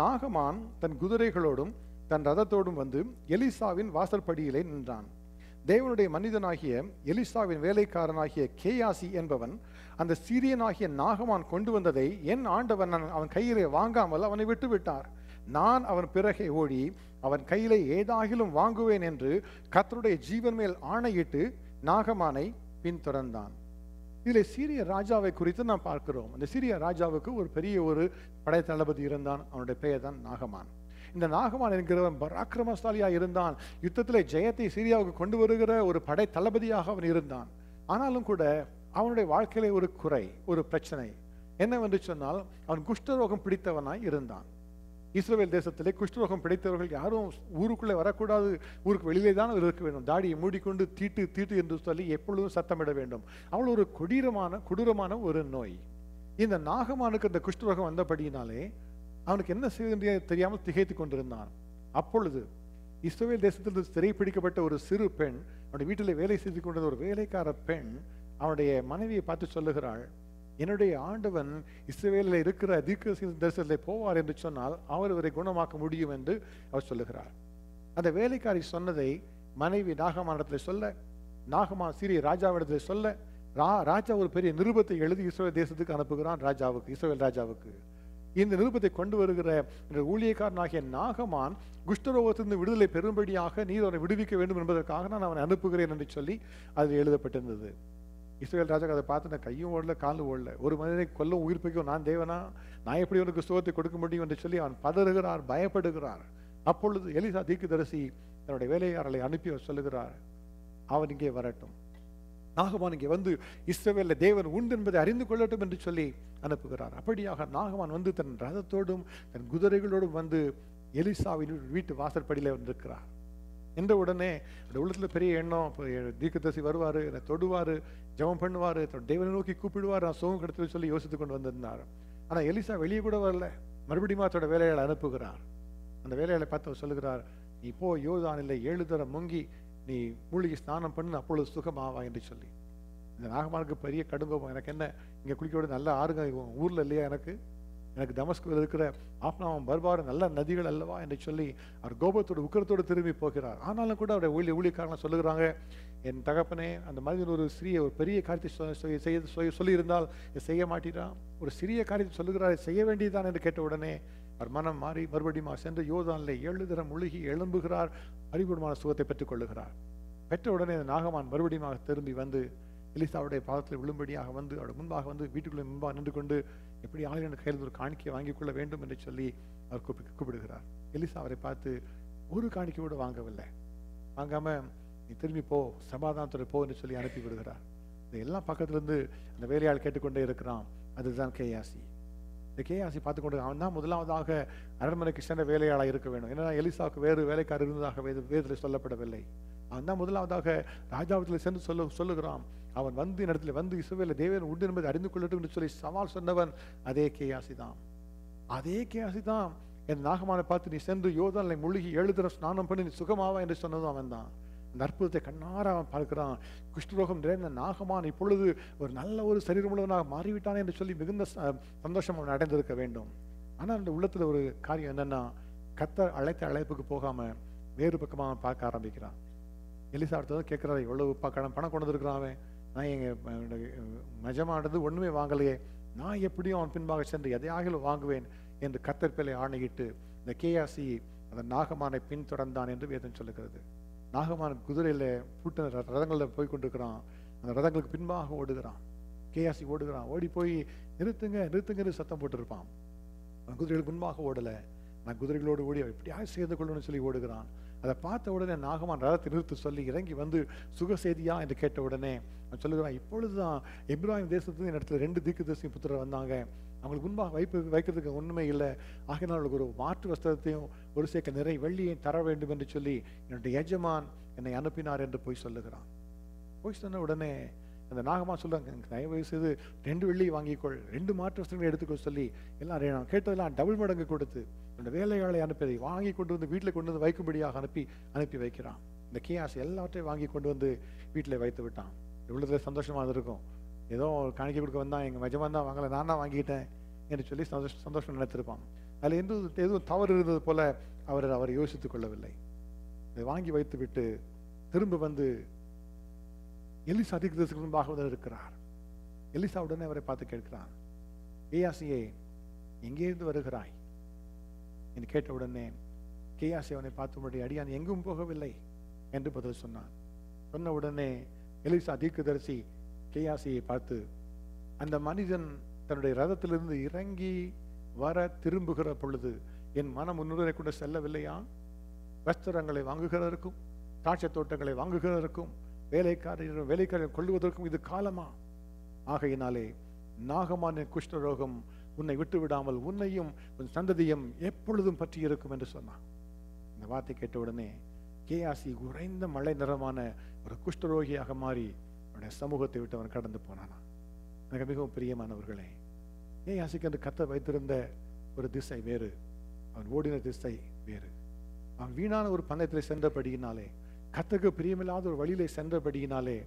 நாகமான் தன் குதிரைகளோடும் தன் ரதத்தோடும் வந்து எலிசாவின் வாசற்படியிலே நின்றான். தேவனுடைய மனிதனாகிய எலிசாவின் வேலைக்காரனாகிய கேயாசி என்பவன் அந்த சீரியனாகிய நாகமான் கொண்டு வந்ததை என் ஆண்டவன் அவன் கையிலே வாங்காமல் அவனை விட்டுவிட்டார். நான் அவன் பிறகே ஓடி அவன் கையிலே ஏதாகிலும் வாங்குவேன் என்று கத்தருடைய ஜீவன் மேல் ஆணையிட்டு நாகமானை பின்தொடர்ந்தான். இதில் சீரிய ராஜாவை குறித்து நாம் பார்க்கிறோம். அந்த சீரிய ராஜாவுக்கு ஒரு பெரிய ஒரு படை தளபதி இருந்தான். அவனுடைய பெயர் தான் நாகமான். இந்த நாகமான் என்கிறவன் பராக்கிரமசாலியாக இருந்தான். யுத்தத்தில் ஜெயத்தை சீரியாவுக்கு கொண்டு வருகிற ஒரு படை தளபதியாக அவன் இருந்தான். ஆனாலும் கூட அவனுடைய வாழ்க்கையிலே ஒரு குறை ஒரு பிரச்சனை. என்னவென்று சொன்னால் அவன் குஷ்டரோகம் பிடித்தவனாய் இருந்தான். இஸ்ரேல் தேசத்திலே குஷ்டரோகம் பிடித்தவர்கள் யாரும் ஊருக்குள்ளே வரக்கூடாது. ஊருக்கு வெளியிலே தான் இருக்க வேண்டும். தாடியை மூடிக்கொண்டு தீட்டு தீட்டு என்று சொல்லி எப்பொழுதும் சத்தமிட வேண்டும். அவள் ஒரு கொடீரமான கொடூரமான ஒரு நோய். இந்த நாகமானுக்கு அந்த குஷ்டரோகம் வந்தபடியினாலே அவனுக்கு என்ன செய்ய தெரியாமல் திகைத்து கொண்டிருந்தான். அப்பொழுது இஸ்ரவேல் தேசத்தில் சிறைப்பிடிக்கப்பட்ட ஒரு சிறு பெண் அவனுடைய வீட்டில் வேலை செய்து கொண்டிருந்த ஒரு வேலைக்கார பெண் அவனுடைய மனைவியை பார்த்து சொல்லுகிறாள் என்னுடைய ஆண்டவன் இஸ்ரேலில் இருக்கிற தீர்க்க தரிசனத்தில் போவார் என்று சொன்னால் அவர் இவரை குணமாக்க முடியும் என்று அவர் சொல்லுகிறார். அந்த வேலைக்காரி சொன்னதை மனைவி நாகமானத்தில் சொல்ல நாகமா சிறிய ராஜாவிடத்தில் சொல்ல ரா ராஜா ஒரு பெரிய நிருபத்தை எழுதி இஸ்ரேல் தேசத்துக்கு அனுப்புகிறான் ராஜாவுக்கு இஸ்ரேல் ராஜாவுக்கு. இந்த நிருபத்தை கொண்டு வருகிற ஊழியக்காரனாகிய நாகமான் குஷ்டரோகத்திலிருந்து விடுதலை பெறும்படியாக நீர் அவனை விடுவிக்க வேண்டும் என்பதற்காக நான் அவனை அனுப்புகிறேன் என்று சொல்லி அது எழுதப்பட்டிருந்தது. இஸ்ரேல் ராஜா அதை பார்த்து நான் கையும் ஓடல காலும் ஓடல. ஒரு மனிதனை கொல்லும் உயிர் பைக்கும் நான் தேவனா? நான் எப்படி உனக்கு சுகத்தை கொடுக்க முடியும் என்று சொல்லி அவன் பதறுகிறார் பயப்படுகிறார். அப்பொழுது எலிசா தீக்குதரிசி தன்னுடைய வேலையாளர்களை அனுப்பி சொல்லுகிறார் அவன் இங்கே வரட்டும். நாகமான் இங்கே வந்து இஸ்ரவேல தேவன் உண்டு என்பதை அறிந்து கொள்ளட்டும் என்று சொல்லி அனுப்புகிறார். அப்படியாக நாகமான் வந்து தன் ரதத்தோடும் தன் குதிரைகளோடும் வந்து எலிசாவின் வீட்டு வாசற்படியில் வந்திருக்கிறார். என்ற உடனே அந்த உள்ளத்தில் பெரிய எண்ணம் இப்போ வருவார் என்னை தொடுவார் ஜெபம் பண்ணுவார் தேவனை நோக்கி கூப்பிடுவார் நான் சோகம் கிடைத்து சொல்லி யோசித்து கொண்டு வந்திருந்தார். ஆனால் எலிசா வெளியே கூட வரல. மறுபடியும் அதோட வேலைகளை அனுப்புகிறார். அந்த வேலையாளை பார்த்து அவர் சொல்லுகிறார் நீ போ யோதானில் ஏழு தரம் முங்கி நீ மூலிகை ஸ்நானம் பண்ணு அப்பொழுது சுகமாவா? என்று சொல்லி. இந்த நாகமானுக்கு பெரிய கடுங்கோபம். எனக்கு என்ன இங்கே குளிக்க நல்ல ஆறுங்க ஊரில் இல்லையா எனக்கு? எனக்கு தமஸ்குவில் இருக்கிற ஆப்னாவும் பர்பாரும் நல்ல நதிகள் அல்லவா என்று சொல்லி அவர் கோபத்தோடு உக்கரத்தோடு திரும்பி போகிறார். ஆனாலும் கூட அவருடைய ஊழிய ஊழியக்காரங்க சொல்லுகிறாங்க என் தகப்பனே அந்த மனிதன் ஒரு சிறிய ஒரு பெரிய காரியத்தை செய்ய சொல்லியிருந்தால் செய்ய மாட்டீரான் ஒரு சிறிய காரியத்தை சொல்லுகிறார் செய்ய வேண்டியதுதான் என்று கேட்ட உடனே அவர் மனம் மாறி மறுபடியும் சென்று யோதானில் ஏழு தரம் முழுகி எழும்புகிறார். அறிவுடமான சுகத்தை பெற்றுக்கொள்ளுகிறார் பெற்ற உடனே நாகமான் மறுபடியும் திரும்பி வந்து எலிசாவுடைய பாதத்தில் விழும்படியாக வந்து அவருடைய முன்பாக வந்து வீட்டுக்குள்ளே முன்பாக நின்று கொண்டு எப்படி ஆளுநர் கையில் ஒரு காணிக்கையை வாங்கிக் கொள்ள வேண்டும் என்று சொல்லி அவர் கூப்பி கூப்பிடுகிறார். எலிசா அவரை பார்த்து ஒரு காணிக்கை கூட வாங்கவில்லை. வாங்காம நீ திரும்பி போ சமாதானத்துறை போ என்று சொல்லி அனுப்பி விடுகிறார். இந்த எல்லாம் பக்கத்துலேருந்து அந்த வேலையாள் கேட்டுக்கொண்டே இருக்கிறான். அதுதான் கேஆசி இந்த கேஆசி பார்த்து கொண்டு அவன் தான் முதலாவதாக அரண்மனைக்கு சென்ற வேலையாளாக இருக்க வேண்டும். ஏன்னா எலிசாவுக்கு வேறு வேலைக்காரர் இருந்ததாக வேதத்தில் சொல்லப்படவில்லை. அவன் தான் முதலாவதாக ராஜாவத்தில் சென்று சொல்ல சொல்லுகிறான். அவன் வந்து இடத்துல வந்து இசுவையில் தேவன் உண்டு என்பதை அறிந்து கொள்ளட்டும் என்று சொல்லி சவால் சொன்னவன் அதே கேயாசி தான். அதே கேயாசி தான். என் நாகமான பார்த்து நீ சென்று யோதனை முழுகி எழுதுற ஸ்நானம் பண்ணி நீ சுகமாவா என்று சொன்னதும் அவன் தான். அந்த அற்புதத்தை கண்ணார அவன் பார்க்கிறான். குஷ்டரோகம் நிறைந்த நாகமான் இப்பொழுது ஒரு நல்ல ஒரு சரீரமுள்ளவனாக மாறிவிட்டானே என்று சொல்லி மிகுந்த சந்தோஷம் அவன் அடைந்திருக்க வேண்டும். ஆனால் அந்த உள்ளத்தில் ஒரு காரியம் என்னன்னா கத்த அழைத்த அழைப்புக்கு போகாம வேறு பக்கமாக பார்க்க ஆரம்பிக்கிறான். எலிசா அடுத்தது கேட்குறாரு எவ்வளவு பணம் பணம் கொண்டு வந்திருக்கிறான் அவன். நான் எங்கள் மஜமானது ஒன்றுமே வாங்கலையே. நான் எப்படியும் அவன் பின்பாக சென்று எதையாகிலும் வாங்குவேன் என்று கத்தற்பிலை ஆணையிட்டு இந்த கேஆசி அந்த நாகமானை பின்தொடர்ந்தான் என்று வேதம் சொல்லுகிறது. நாகமான குதிரையில் பூட்ட ரதங்களில் போய் கொண்டிருக்கிறான். அந்த ரதங்களுக்கு பின்பாக ஓடுகிறான். கேஆசி ஓடுகிறான். ஓடி போய் நிறுத்துங்க நிறுத்துங்கன்னு சத்தம் போட்டிருப்பான். அவன் குதிரைகளுக்கு முன்பாக ஓடலை. நான் குதிரைகளோடு ஓடி எப்படியாவது சேர்ந்து கொள்ளணும்னு சொல்லி ஓடுகிறான். அதை பார்த்த உடனே நாகமான் ரதத்தை நிறுத்து சொல்லி இறங்கி வந்து சுக செய்தியா என்று கேட்ட உடனே அவன் சொல்லுகிறான் இப்பொழுதுதான் இப்ராஹிம் தேசத்து இடத்துல ரெண்டு தீக்கு தரிசி புத்திரர் வந்தாங்க. அவங்களுக்கு முன்பாக வைப்பு வைக்கிறதுக்கு ஒன்றுமே இல்லை. ஆகினால் அவளுக்கு ஒரு மாற்று வஸ்திரத்தையும் ஒரு சேர்க்க நிறை வெள்ளியையும் தர வேண்டும் என்று சொல்லி என்னுடைய எஜமான் என்னை அனுப்பினார் என்று போய் சொல்லுகிறான். போய் சொன்ன உடனே அந்த நாகமா சொல்லுவாங்க தயவு செய்து ரெண்டு வெள்ளி வாங்கிக்கொள் ரெண்டு மாற்று வஸ்திரங்களை எடுத்துக்கொள் சொல்லி எல்லாம் நான் கேட்டதெல்லாம் டபுள் மடங்கு கொடுத்து என்னோட வேலையாளை அனுப்பி வாங்கி கொண்டு வந்து வீட்டில் கொண்டு வந்து வைக்கும்படியாக அனுப்பி அனுப்பி வைக்கிறான். இந்த கேயாஸ் எல்லாத்தையும் வாங்கி கொண்டு வந்து வீட்டில் வைத்து விட்டான். இவ்வளோத்துல சந்தோஷமாக இருந்திருக்கும். ஏதோ காணிக்க கொடுக்க வந்தான் எங்கள் மெஜமான் தான் வாங்கலை நான் தான் வாங்கிட்டேன் என்று சொல்லி சந்தோஷம் சந்தோஷம் நினைத்திருப்பான். அதில் எந்த எதுவும் தவறு இருந்தது போல அவர் அவர் யோசித்துக் கொள்ளவில்லை. இதை வாங்கி வைத்து விட்டு திரும்ப வந்து எலிசா அதிகதற்கு முன்பாக வந்து இருக்கிறார் எலிசா உடனே அவரை பார்த்து கேட்கிறான் கேயாசியே எங்கேருந்து வருகிறாய்? என்று கேட்ட உடனே கேயாசி அவனை பார்த்து அடியான் எங்கும் போகவில்லை என்று பதில் சொன்னான். சொன்ன உடனே எலிசா தீர்க்கதரிசி கேயாசியை பார்த்து அந்த மனிதன் தன்னுடைய ரதத்திலிருந்து இறங்கி வர திரும்புகிற பொழுது என் மனம் முன்னுரை கூட செல்லவில்லையா? வஸ்திரங்களை வாங்குகிறதற்கும் திராட்சை தோட்டங்களை வாங்குகிறதற்கும் வேலைக்காரர் வேலைக்காரர் கொள்ளுவதற்கும் இது காலமா? ஆகையினாலே நாகமான குஷ்டரோகம் உன்னை விட்டு விடாமல் உன்னையும் உன் சந்ததியும் எப்பொழுதும் பற்றி இருக்கும் என்று சொன்னான். இந்த வார்த்தை கேட்ட உடனே கேஆசி உறைந்த மழை நிறமான ஒரு குஷ்டரோகியாக மாறி அவனுடைய சமூகத்தை விட்டு அவன் கடந்து போனானா. எனக்கு மிகவும் பிரியமானவர்களே கேஆசிக்கு அந்த கத்த வைத்திருந்த ஒரு திசை வேறு அவன் ஓடின திசை வேறு. அவன் வீணான ஒரு பந்தயத்தில் சென்றபடியினாலே கத்துக்கு பிரியமில்லாத ஒரு வழியிலே சென்றபடியினாலே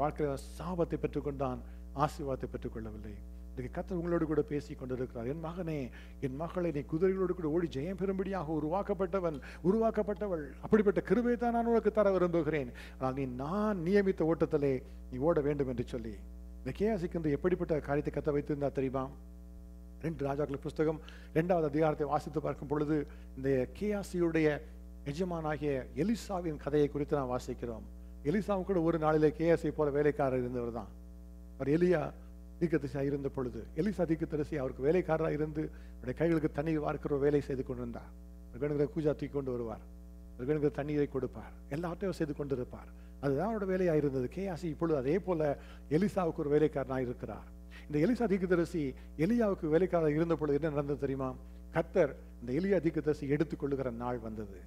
வாழ்க்கையில் சாபத்தை பெற்றுக்கொண்டான் ஆசீர்வாதத்தை பெற்றுக்கொள்ளவில்லை. இன்றைக்கு கத்தர் உங்களோடு கூட பேசி கொண்டிருக்கிறார். என் மகனே என் மகளை நீ குதிரைகளோடு கூட ஓடி ஜெயம் பெறும்படியாக உருவாக்கப்பட்டவன் உருவாக்கப்பட்டவள். அப்படிப்பட்ட கிருபை தான் நான் உனக்கு தர விரும்புகிறேன். ஆனால் நீ நான் நியமித்த ஓட்டத்திலே நீ ஓட வேண்டும் என்று சொல்லி இந்த கேஆசிக்கு என்று எப்படிப்பட்ட காரியத்தை கத்த வைத்திருந்தா தெரியுமா? ரெண்டு ராஜாக்கள் புஸ்தகம் இரண்டாவது அதிகாரத்தை வாசித்து பார்க்கும் பொழுது இந்த கேஆசியுடைய எஜமானாகிய எலிசாவின் கதையை குறித்து நாம் வாசிக்கிறோம். எலிசாவும் கூட ஒரு நாளிலே கேஎஸ்ஐ போல வேலைக்காரர் இருந்தவர் தான். அவர் எலியா தீக்கத்தரிசியாக இருந்த பொழுது எலிசா தீக்கத்தரிசி அவருக்கு வேலைக்காரராக இருந்து அவருடைய கைகளுக்கு தண்ணீர் வார்க்கிற வேலை செய்து கொண்டிருந்தார். அவர் வேணுங்கிற கூஜா தூக்கி கொண்டு வருவார். அவர் தண்ணீரை கொடுப்பார். எல்லாத்தையும் செய்து கொண்டிருப்பார். அதுதான் அவரோட வேலையாக இருந்தது. கேஆசி இப்பொழுது அதே போல எலிசாவுக்கு ஒரு வேலைக்காரனாக இருக்கிறார். இந்த எலிசா தீக்குதரிசி எலியாவுக்கு வேலைக்காரர் இருந்த பொழுது என்ன நடந்தது தெரியுமா? கத்தர் இந்த எலியா தீக்குதரிசி எடுத்துக்கொள்ளுகிற நாள் வந்தது.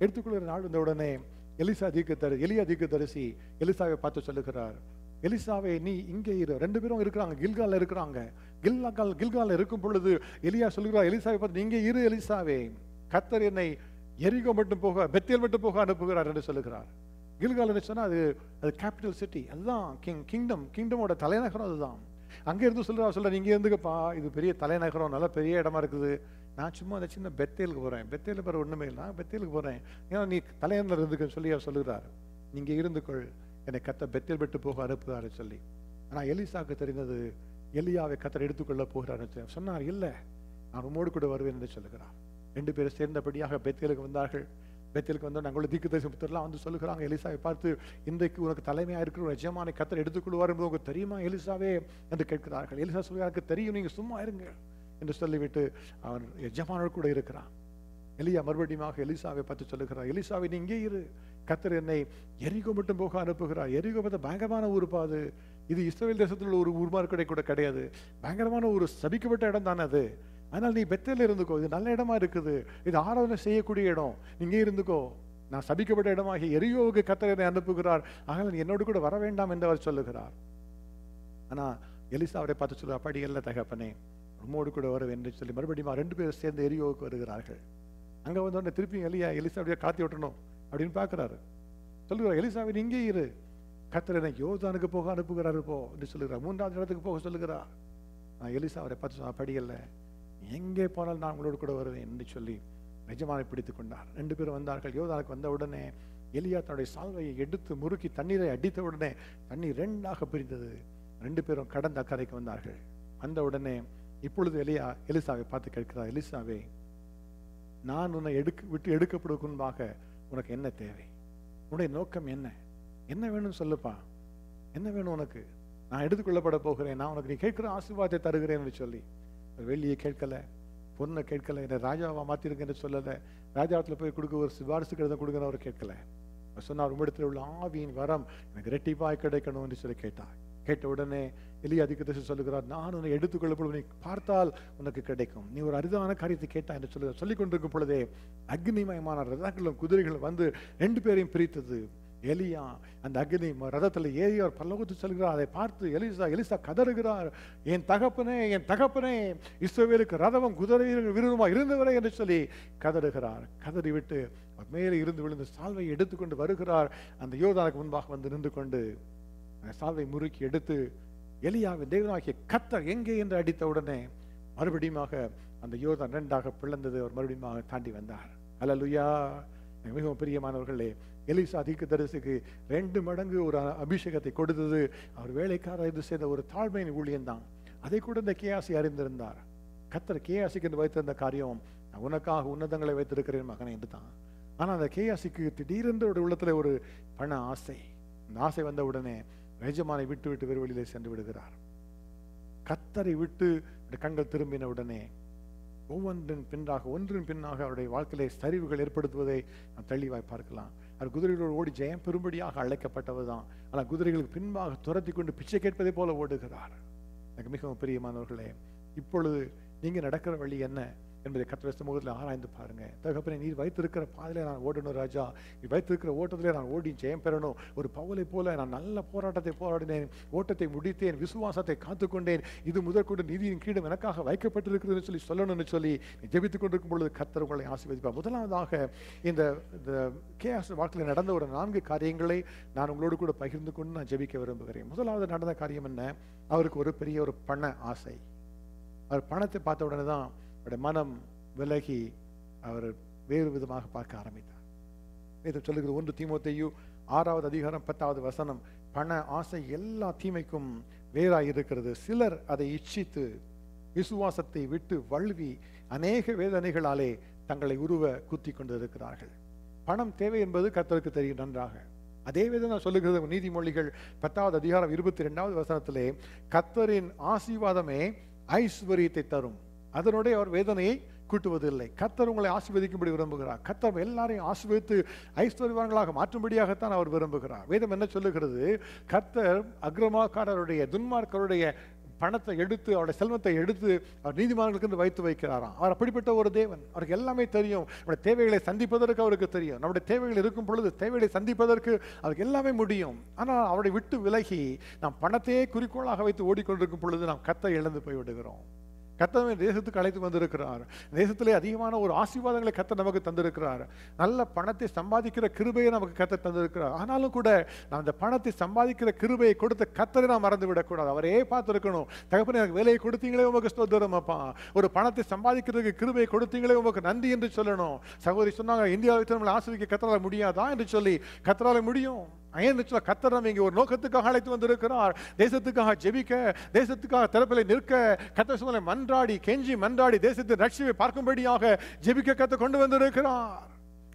எடுத்துக்கொள்கிற நாள் வந்த உடனே எலிசா தீக்குத்தரி எலியா தீக்குதரிசி எலிசாவை பார்த்து சொல்லுகிறார். எலிசாவே நீ இங்கே இரு. ரெண்டு பேரும் இருக்கிறாங்க. கில்கால இருக்கிறாங்க. கில்லாக்கால் கில்கால இருக்கும் பொழுது எலியா சொல்கிறார் எலிசாவை பார்த்து நீங்க இரு எலிசாவே. கத்தர் என்னை எரிகோ மட்டும் போக பெத்தியல் மட்டும் போக அனுப்புகிறார் என்று சொல்லுகிறார். கில்கால் சொன்னால் அது அது கேபிட்டல் சிட்டி அதுதான் கிங் கிங்டம் கிங்டமோட தலைநகரம் அதுதான். அங்க இருந்து சொல்றா சொல்ல நீங்க இருந்துக்கப்பா. இது பெரிய தலைநகரம் நல்ல பெரிய இடமா இருக்குது. நான் சும்மா அந்த சின்ன பெத்தேலுக்கு போறேன். பெத்தேல பிற ஒண்ணுமே இல்லை. பெத்தேலுக்கு போறேன். ஏன்னா நீ தலைநகர் இருந்துக்குன்னு சொல்லி அவர் சொல்லுகிறார். நீங்கள் இருந்துக்கொள். என்னை கத்த பெத்தில் விட்டு போக அனுப்புகிறாரு சொல்லி. ஆனால் எலிசாக்கு தெரிந்தது எலியாவை கத்தர் எடுத்துக்கொள்ள போகிறார் சொன்னார் இல்லை நான் உமோடு கூட வருவேன் என்று சொல்லுகிறார். ரெண்டு பேரும் சேர்ந்தபடியாக பெத்தியலுக்கு வந்தார்கள். பெத்தியலுக்கு வந்தோம் நாங்கள் தீக்கு தேசம் புத்தர்லாம் வந்து சொல்லுகிறாங்க எலிசாவை பார்த்து இன்றைக்கு உனக்கு தலைமையாக இருக்கிற ஒரு எஜமானை கத்தர் எடுத்துக்கொள்வார் என்பது உங்களுக்கு தெரியுமா எலிசாவே? என்று கேட்கிறார்கள். எலிசா சொல்கிறாருக்கு தெரியும் நீங்க சும்மா இருங்க என்று சொல்லிவிட்டு அவன் எஜமானோடு கூட இருக்கிறான் எலியா மறுபடியும் எலிசாவை பார்த்து சொல்லுகிறார் எலிசாவை நீ இங்கே இரு. கத்தர் என்னை எரிகோ மட்டும் போக அனுப்புகிறார். எரிகோ பார்த்த பயங்கரமான ஊருப்பா அது. இது இஸ்ரேல் தேசத்தில் உள்ள ஒரு ஊர்மார்க்கடை கூட கிடையாது. பயங்கரமான ஒரு சபிக்கப்பட்ட இடம் தானே அது. அதனால் நீ பெத்தேல இருந்துக்கோ. இது நல்ல இடமா இருக்குது. இது ஆராதனை செய்யக்கூடிய இடம். இங்கே இருந்துக்கோ. நான் சபிக்கப்பட்ட இடமாகி எரியோவுக்கு கத்தர் என்னை அனுப்புகிறார். ஆனால் என்னோடு கூட வர வேண்டாம் என்று அவர் சொல்லுகிறார். ஆனா எலிசா அவரை பார்த்து சொல்லுவார் அப்படி இல்லை தகப்பனே. உம்மோடு கூட வர என்று சொல்லி மறுபடியும் ரெண்டு பேரும் சேர்ந்து எரியோவுக்கு வருகிறார்கள். அங்க வந்தோடனே திருப்பி எலியா எலிசா அப்படியே காத்தி விட்டணும் அப்படின்னு பார்க்குறாரு. சொல்லுகிறார் எலிசாவின் இங்கே இரு. கத்தர் என்னை யோதானுக்கு போக அனுப்புகிறாரு போ என்று சொல்லுகிறார். மூன்றாவது இடத்துக்கு போக சொல்லுகிறார். நான் எலிசா அவரை பார்த்து சொன்ன அப்படி எங்கே போனாலும் நான் உங்களோடு கூட வருவேன் என்று சொல்லி நிஜமானை பிடித்து கொண்டார். ரெண்டு பேரும் வந்தார்கள். யோதானுக்கு வந்த உடனே எலியா தன்னுடைய சால்வையை எடுத்து முறுக்கி தண்ணீரை அடித்த உடனே தண்ணீர் ரெண்டாக பிரிந்தது. ரெண்டு பேரும் கடந்த அக்கறைக்கு வந்தார்கள். வந்த உடனே இப்பொழுது எலியா எலிசாவை பார்த்து கேட்கிறார் எலிசாவே நான் உன்னை எடுக்க விட்டு எடுக்கப்படுவதற்கு முன்பாக உனக்கு என்ன தேவை? உன்னுடைய நோக்கம் என்ன? என்ன வேணும்னு சொல்லுப்பா. என்ன வேணும் உனக்கு? நான் எடுத்துக்கொள்ளப்பட போகிறேன். நான் உனக்கு நீ கேட்கிற ஆசீர்வாதத்தை தருகிறேன்னு சொல்லி. வெள்ளியை கேட்கல பொண்ணை கேட்கல என்னை ராஜாவா மாற்றிருக்கேன்னு சொல்லலை. ராஜாவத்தில் போய் கொடுக்க ஒரு சிபாரிசு கடிதம் கொடுங்கன்னு அவர் கேட்கல. அவர் சொன்னார் உம்மிடத்தில் உள்ள ஆவியின் வரம் எனக்கு ரெட்டிப்பாய் கிடைக்கணும்னு சொல்லி கேட்டார். கேட்ட உடனே எலி அதிகத்தை சொல்லுகிறார் நான் உன்னை எடுத்துக்கொள்ளப்படும் நீ பார்த்தால் உனக்கு கிடைக்கும். நீ ஒரு அரிதான காரியத்தை கேட்டா என்று சொல்லி சொல்லிக் கொண்டிருக்கும் பொழுதே அக்னிமயமான ரதங்களும் குதிரைகளும் வந்து ரெண்டு பேரையும் பிரித்தது. எலியா அந்த அக்னி ரதத்தில் ஏறி அவர் பல்லவத்து செல்கிறார். அதை பார்த்து எலிசா எலிசா கதறுகிறார். என் தகப்பனே என் தகப்பனே இஸ்ரோவேலுக்கு ரதமும் குதிரை விருதுமா இருந்தவரே என்று சொல்லி கதறுகிறார். கதறி விட்டு அவர் மேலே இருந்து விழுந்து சால்வை எடுத்துக்கொண்டு வருகிறார். அந்த யோதானுக்கு முன்பாக வந்து நின்று கொண்டு சால்வை முறுக்கி எடுத்து எலியாவின் தேவனாகிய கத்தர் எங்கே என்று அடித்த உடனே மறுபடியுமாக அந்த யோதா ரெண்டாக பிளந்தது. அவர் மறுபடியும் தாண்டி வந்தார். அலலுயா மிகவும் பிரியமானவர்களே எலிசா தீர்க்கதரிசிக்கு ரெண்டு மடங்கு ஒரு அபிஷேகத்தை கொடுத்தது. அவர் வேலைக்காரர் இது செய்த ஒரு தாழ்மையின் ஊழியன்தான் அதை கூட இந்த கேஆசி அறிந்திருந்தார். கத்தர் கேஆசிக்கு என்று வைத்திருந்த காரியம் நான் உனக்காக உன்னதங்களை வைத்திருக்கிறேன் மகனை என்று தான் ஆனா அந்த கேஆசிக்கு திடீரென்று ஒரு உள்ளத்துல ஒரு பண ஆசை. அந்த ஆசை வந்த உடனே எஜமானை விட்டு விட்டு வேறு வெளியிலே சென்று விடுகிறார். கத்தரை விட்டு கண்கள் திரும்பின உடனே ஒவ்வொன்றின் பின்னாக ஒன்றின் பின்னாக அவருடைய வாழ்க்கையிலே சரிவுகள் ஏற்படுத்துவதை நாம் தெளிவாய் பார்க்கலாம். அவர் குதிரைகளோடு ஓடி ஜெயம் பெரும்படியாக அழைக்கப்பட்டவர் தான் ஆனால் குதிரைகளுக்கு பின்பாக துரத்தி கொண்டு பிச்சை கேட்பதை போல ஓடுகிறார். எனக்கு மிகவும் பிரியமானவர்களே இப்பொழுது நீங்கள் நடக்கிற வழி என்ன? என்பதை கத்திர முகத்தில் ஆராய்ந்து பாருங்க. தகப்பனை நீர் வைத்திருக்கிற பாதையில நான் ஓடணும் ராஜா. நீ வைத்திருக்கிற ஓட்டத்திலே நான் ஓடி ஜெயம் பெறணும். ஒரு பவுலை போல நான் நல்ல போராட்டத்தை போராடினேன். ஓட்டத்தை முடித்தேன். விசுவாசத்தை காத்துக்கொண்டேன். இது முதற்கொண்டு நீதியின் கீழும் எனக்காக வைக்கப்பட்டிருக்கிறதுன்னு சொல்லி சொல்லணும்னு சொல்லி நீ ஜெபித்துக் கொண்டிருக்கும் பொழுது கத்தர் உங்களை ஆசீர்வதிப்பார். முதலாவதாக இந்த இந்த கேஎஸ் வாழ்க்கையில் நடந்த ஒரு நான்கு காரியங்களை நான் உங்களோடு கூட பகிர்ந்து கொண்டு நான் ஜெபிக்க விரும்புகிறேன். முதலாவது நடந்த காரியம் என்ன? அவருக்கு ஒரு பெரிய ஒரு பண ஆசை. அவர் பணத்தை பார்த்த உடனே தான் அவருடைய மனம் விலகி அவர் வேறு விதமாக பார்க்க ஆரம்பித்தார். வேதம் சொல்லுகிறது ஒன்று தீமோத்தையு ஆறாவது அதிகாரம் பத்தாவது வசனம் பண ஆசை எல்லா தீமைக்கும் வேறாய் இருக்கிறது சிலர் அதை இச்சித்து விசுவாசத்தை விட்டு வழுவி அநேக வேதனைகளாலே தங்களை உருவ குத்தி கொண்டிருக்கிறார்கள். பணம் தேவை என்பது கர்த்தருக்கு தெரியும் நன்றாக. அதே விதம் நான் சொல்லுகிறது நீதிமொழிகள் பத்தாவது அதிகாரம் இருபத்தி ரெண்டாவது வசனத்திலே கர்த்தரின் ஆசீர்வாதமே ஐஸ்வர்யத்தை தரும். அதனுடைய அவர் வேதனையை கூட்டுவதில்லை. கர்த்தர் உங்களை ஆசிர்வதிக்கும்படி விரும்புகிறார். கத்தர் எல்லாரையும் ஆசிர்வதித்து ஐஸ்வர்யவான்களாக மாற்றும்படியாகத்தான் அவர் விரும்புகிறார். வேதம் என்ன சொல்லுகிறது? கர்த்தர் அக்ரமாக்காரருடைய துன்மார்க்கருடைய பணத்தை எடுத்து அவருடைய செல்வத்தை எடுத்து அவர் நீதிமன்றங்களுக்கு என்று வைத்து வைக்கிறாராம். அவர் அப்படிப்பட்ட ஒரு தேவன். அவருக்கு எல்லாமே தெரியும். நம்முடைய தேவைகளை சந்திப்பதற்கு அவருக்கு தெரியும். நம்முடைய தேவைகள் இருக்கும் பொழுது தேவைகளை சந்திப்பதற்கு அவருக்கு எல்லாமே முடியும். ஆனால் அவரை விட்டு விலகி நாம் பணத்தையே குறிக்கோளாக வைத்து ஓடிக்கொண்டிருக்கும் பொழுது நாம் கத்தை இழந்து போய் விடுகிறோம் கத்தவை தேசத்துக்கு அழைத்து வந்திருக்கிறார். தேசத்திலே அதிகமான ஒரு ஆசீர்வாதங்களை கத்த நமக்கு தந்திருக்கிறார். நல்ல பணத்தை சம்பாதிக்கிற கிருபையை நமக்கு கத்த தந்திருக்கிறார். ஆனாலும் கூட நாம் அந்த பணத்தை சம்பாதிக்கிற கிருபையை கொடுத்த கத்தரை நாம் மறந்து விடக்கூடாது அவரே பார்த்துருக்கணும். தகப்பன எனக்கு வேலையை கொடுத்தீங்களே உமக்கு ஸ்தோத்திரம் அப்பா. ஒரு பணத்தை சம்பாதிக்கிறதுக்கு கிருபையை கொடுத்தீங்களே உமக்கு நன்றி என்று சொல்லணும். சகோதரி சொன்னாங்க இந்தியாவை நம்மளை ஆசிரிக்க கத்தரால் முடியாதா? என்று சொல்லி கத்தரால் முடியும். ஏன்னு சொல்ல கத்தர் நம்ம இங்கே ஒரு நோக்கத்துக்காக அழைத்து வந்திருக்கிறார். தேசத்துக்காக ஜெபிக்க தேசத்துக்காக திறப்பிலை நிற்க கத்த சூழலை மன்றாடி கெஞ்சி மன்றாடி தேசத்தின் ரட்சியை பார்க்கும்படியாக ஜெபிக்க கத்த கொண்டு வந்திருக்கிறார்.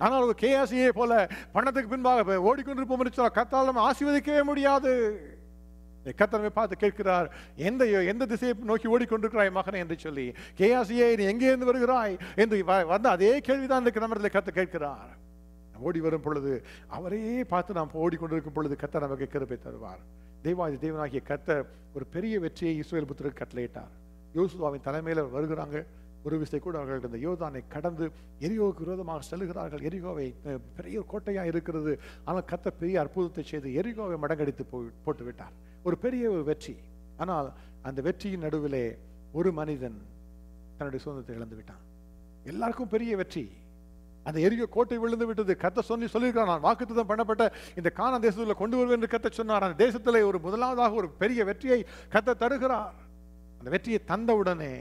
ஆனால் ஒரு கேஆசியை போல பணத்துக்கு பின்பாக ஓடிக்கொண்டிருப்போம் என்று சொல்ல கத்தால் நம்ம ஆசீர்வதிக்கவே முடியாது. கத்தனமே பார்த்து கேட்கிறார் எந்த எந்த திசையை நோக்கி ஓடிக்கொண்டிருக்கிறாய் மகனே? என்று சொல்லி கேஆசியே நீ எங்கே இருந்து வருகிறாய்? என்று வந்த அதே கேள்விதான் இந்த நம்மிடத்தில் கத்த கேட்கிறார். ஓடி வரும் பொழுது அவரையே பார்த்து நாம் ஓடிக்கொண்டிருக்கும் பொழுது கத்த நமக்கு கிருபை தருவார். தேவாதி தேவனாகிய கத்த ஒரு பெரிய வெற்றியை இஸ்ரேல் புத்திரருக்கு கட்டளையிட்டார். யோசுவாவின் தலைமையில் வருகிறாங்க. ஒரு விசை கூட அவர்கள் இந்த யோதானை கடந்து எரியோவுக்கு விரோதமாக செல்கிறார்கள் எரிகோவை பெரிய கோட்டையா இருக்கிறது. ஆனால் கத்த பெரிய அற்புதத்தை செய்து எரிகோவை மடங்கடித்து போய் போட்டு விட்டார். ஒரு பெரிய ஒரு வெற்றி. ஆனால் அந்த வெற்றியின் நடுவிலே ஒரு மனிதன் தன்னுடைய சுதந்திரத்தை இழந்து விட்டான். எல்லாருக்கும் பெரிய வெற்றி. அந்த எரிய கோட்டை விழுந்து விட்டது. கத்த சொல்லி சொல்லியிருக்கிறான் நான் வாக்குத்தம் பண்ணப்பட்ட இந்த காண தேசத்துல கொண்டு வருவேன் என்று கத்த சொன்னார். அந்த தேசத்திலே ஒரு முதலாவதாக ஒரு பெரிய வெற்றியை கத்த தருகிறார். அந்த வெற்றியை தந்த உடனே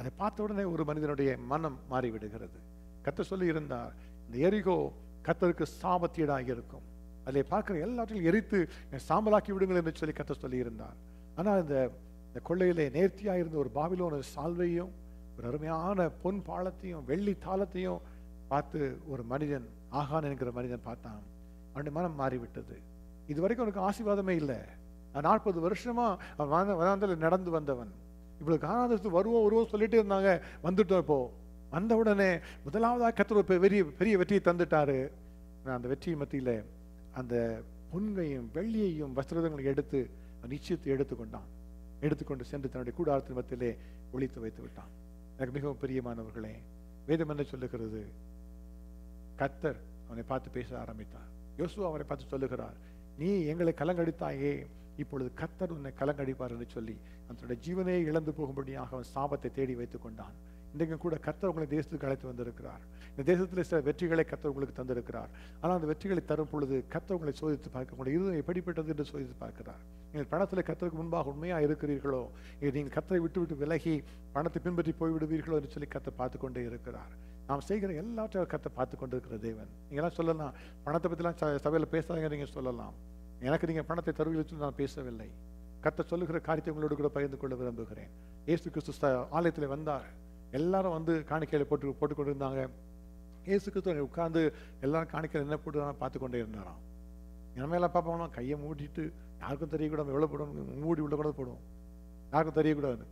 அதை பார்த்த உடனே ஒரு மனிதனுடைய மனம் மாறிவிடுகிறது. கத்த சொல்லி இருந்தார் இந்த எரிகோ கத்தருக்கு சாபத்தீடாக இருக்கும். அதில் பார்க்குற எல்லாத்தையும் எரித்து சாம்பலாக்கி விடுங்கள் என்று சொல்லி கத்த சொல்லி இருந்தார் ஆனால் இந்த இந்த கொள்ளையிலே நேர்த்தியா இருந்த ஒரு பாவிலோன சால்வையும் ஒரு அருமையான பொன் பாலத்தையும் வெள்ளி தாளத்தையும் பார்த்து ஒரு மனிதன் ஆகான் என்கிற மனிதன் பார்த்தான். அவனுடைய மனம் மாறிவிட்டது. இது வரைக்கும் அவனுக்கு ஆசீர்வாதமே இல்லை. நாற்பது வருஷமா அவன் வனாந்தில் நடந்து வந்தவன். இவ்வளவு காணாதது வருவோம் வருவோம் சொல்லிட்டே இருந்தாங்க. வந்துட்டோம் இப்போ. வந்த உடனே முதலாவதாக கத்தர் பெரிய பெரிய வெற்றியை தந்துட்டாரு. நான் அந்த வெற்றி மத்தியில அந்த பொன்கையும் வெள்ளியையும் வஸ்திரங்களையும் எடுத்து நிச்சயத்தை எடுத்துக்கொண்டான். எடுத்துக்கொண்டு சென்று தன்னுடைய கூடாரத்தின் மத்தியிலே ஒழித்து வைத்து விட்டான் எனக்கு மிகவும் பிரியமானவர்களே வேதம் என்ன சொல்லுகிறது? கத்தர் அவனை பார்த்து பேச ஆரம்பித்தார். யோசுவா அவரை பார்த்து சொல்லுகிறார் நீ எங்களை கலங்கடித்தாயே இப்பொழுது கத்தர் உன்னை கலங்கடிப்பார் என்று சொல்லி அவனுடைய ஜீவனையே இழந்து போகும்படியாக அவன் சாபத்தை தேடி வைத்துக் கொண்டான். இன்றைக்கும் கூட கத்தர் உங்களை தேசத்துக்கு அழைத்து வந்திருக்கிறார். இந்த தேசத்தில் சில வெற்றிகளை கத்தர் உங்களுக்கு தந்திருக்கிறார். ஆனால் அந்த வெற்றிகளை தரும் பொழுது கத்தர் உங்களை சோதித்து பார்க்க உங்களுடைய இருதயம் எப்படிப்பட்டது என்று சோதித்து பார்க்கிறார். நீங்கள் பணத்தில் கத்தருக்கு முன்பாக உண்மையாக இருக்கிறீர்களோ நீங்கள் கத்தரை விட்டு விட்டு விலகி பணத்தை பின்பற்றி போய்விடுவீர்களோ என்று சொல்லி கத்தை பார்த்து கொண்டே இருக்கிறார். நாம் செய்கிற எல்லாத்தையும் கத்தை பார்த்து கொண்டிருக்கிற தேவன். நீங்களாம் சொல்லலாம் பணத்தை பற்றிலாம் ச- சபையில் பேசாதீங்க நீங்கள் சொல்லலாம். எனக்கு நீங்கள் பணத்தை தருவீர்கள் நான் பேசவில்லை. கத்த சொல்லுகிற காரியத்தை உங்களோடு கூட பகிர்ந்து கொள்ள விரும்புகிறேன். இயேசு கிறிஸ்து ஆலயத்தில் வந்தார். எல்லாரும் வந்து காணிக்கையில போட்டு போட்டு கொண்டு இருந்தாங்க இயேசு கிறிஸ்து உட்கார்ந்து எல்லாரும் காணிக்கையில் என்ன போட்டு பார்த்து கொண்டே இருந்தாராம். இனிமேலாம் பார்ப்போம்னா கையை மூடிட்டு யாருக்கும் தெரியக்கூடாது எவ்வளோ போடணும் மூடி உள்ள கூட போடுவோம் யாருக்கும் தெரியக்கூடாது.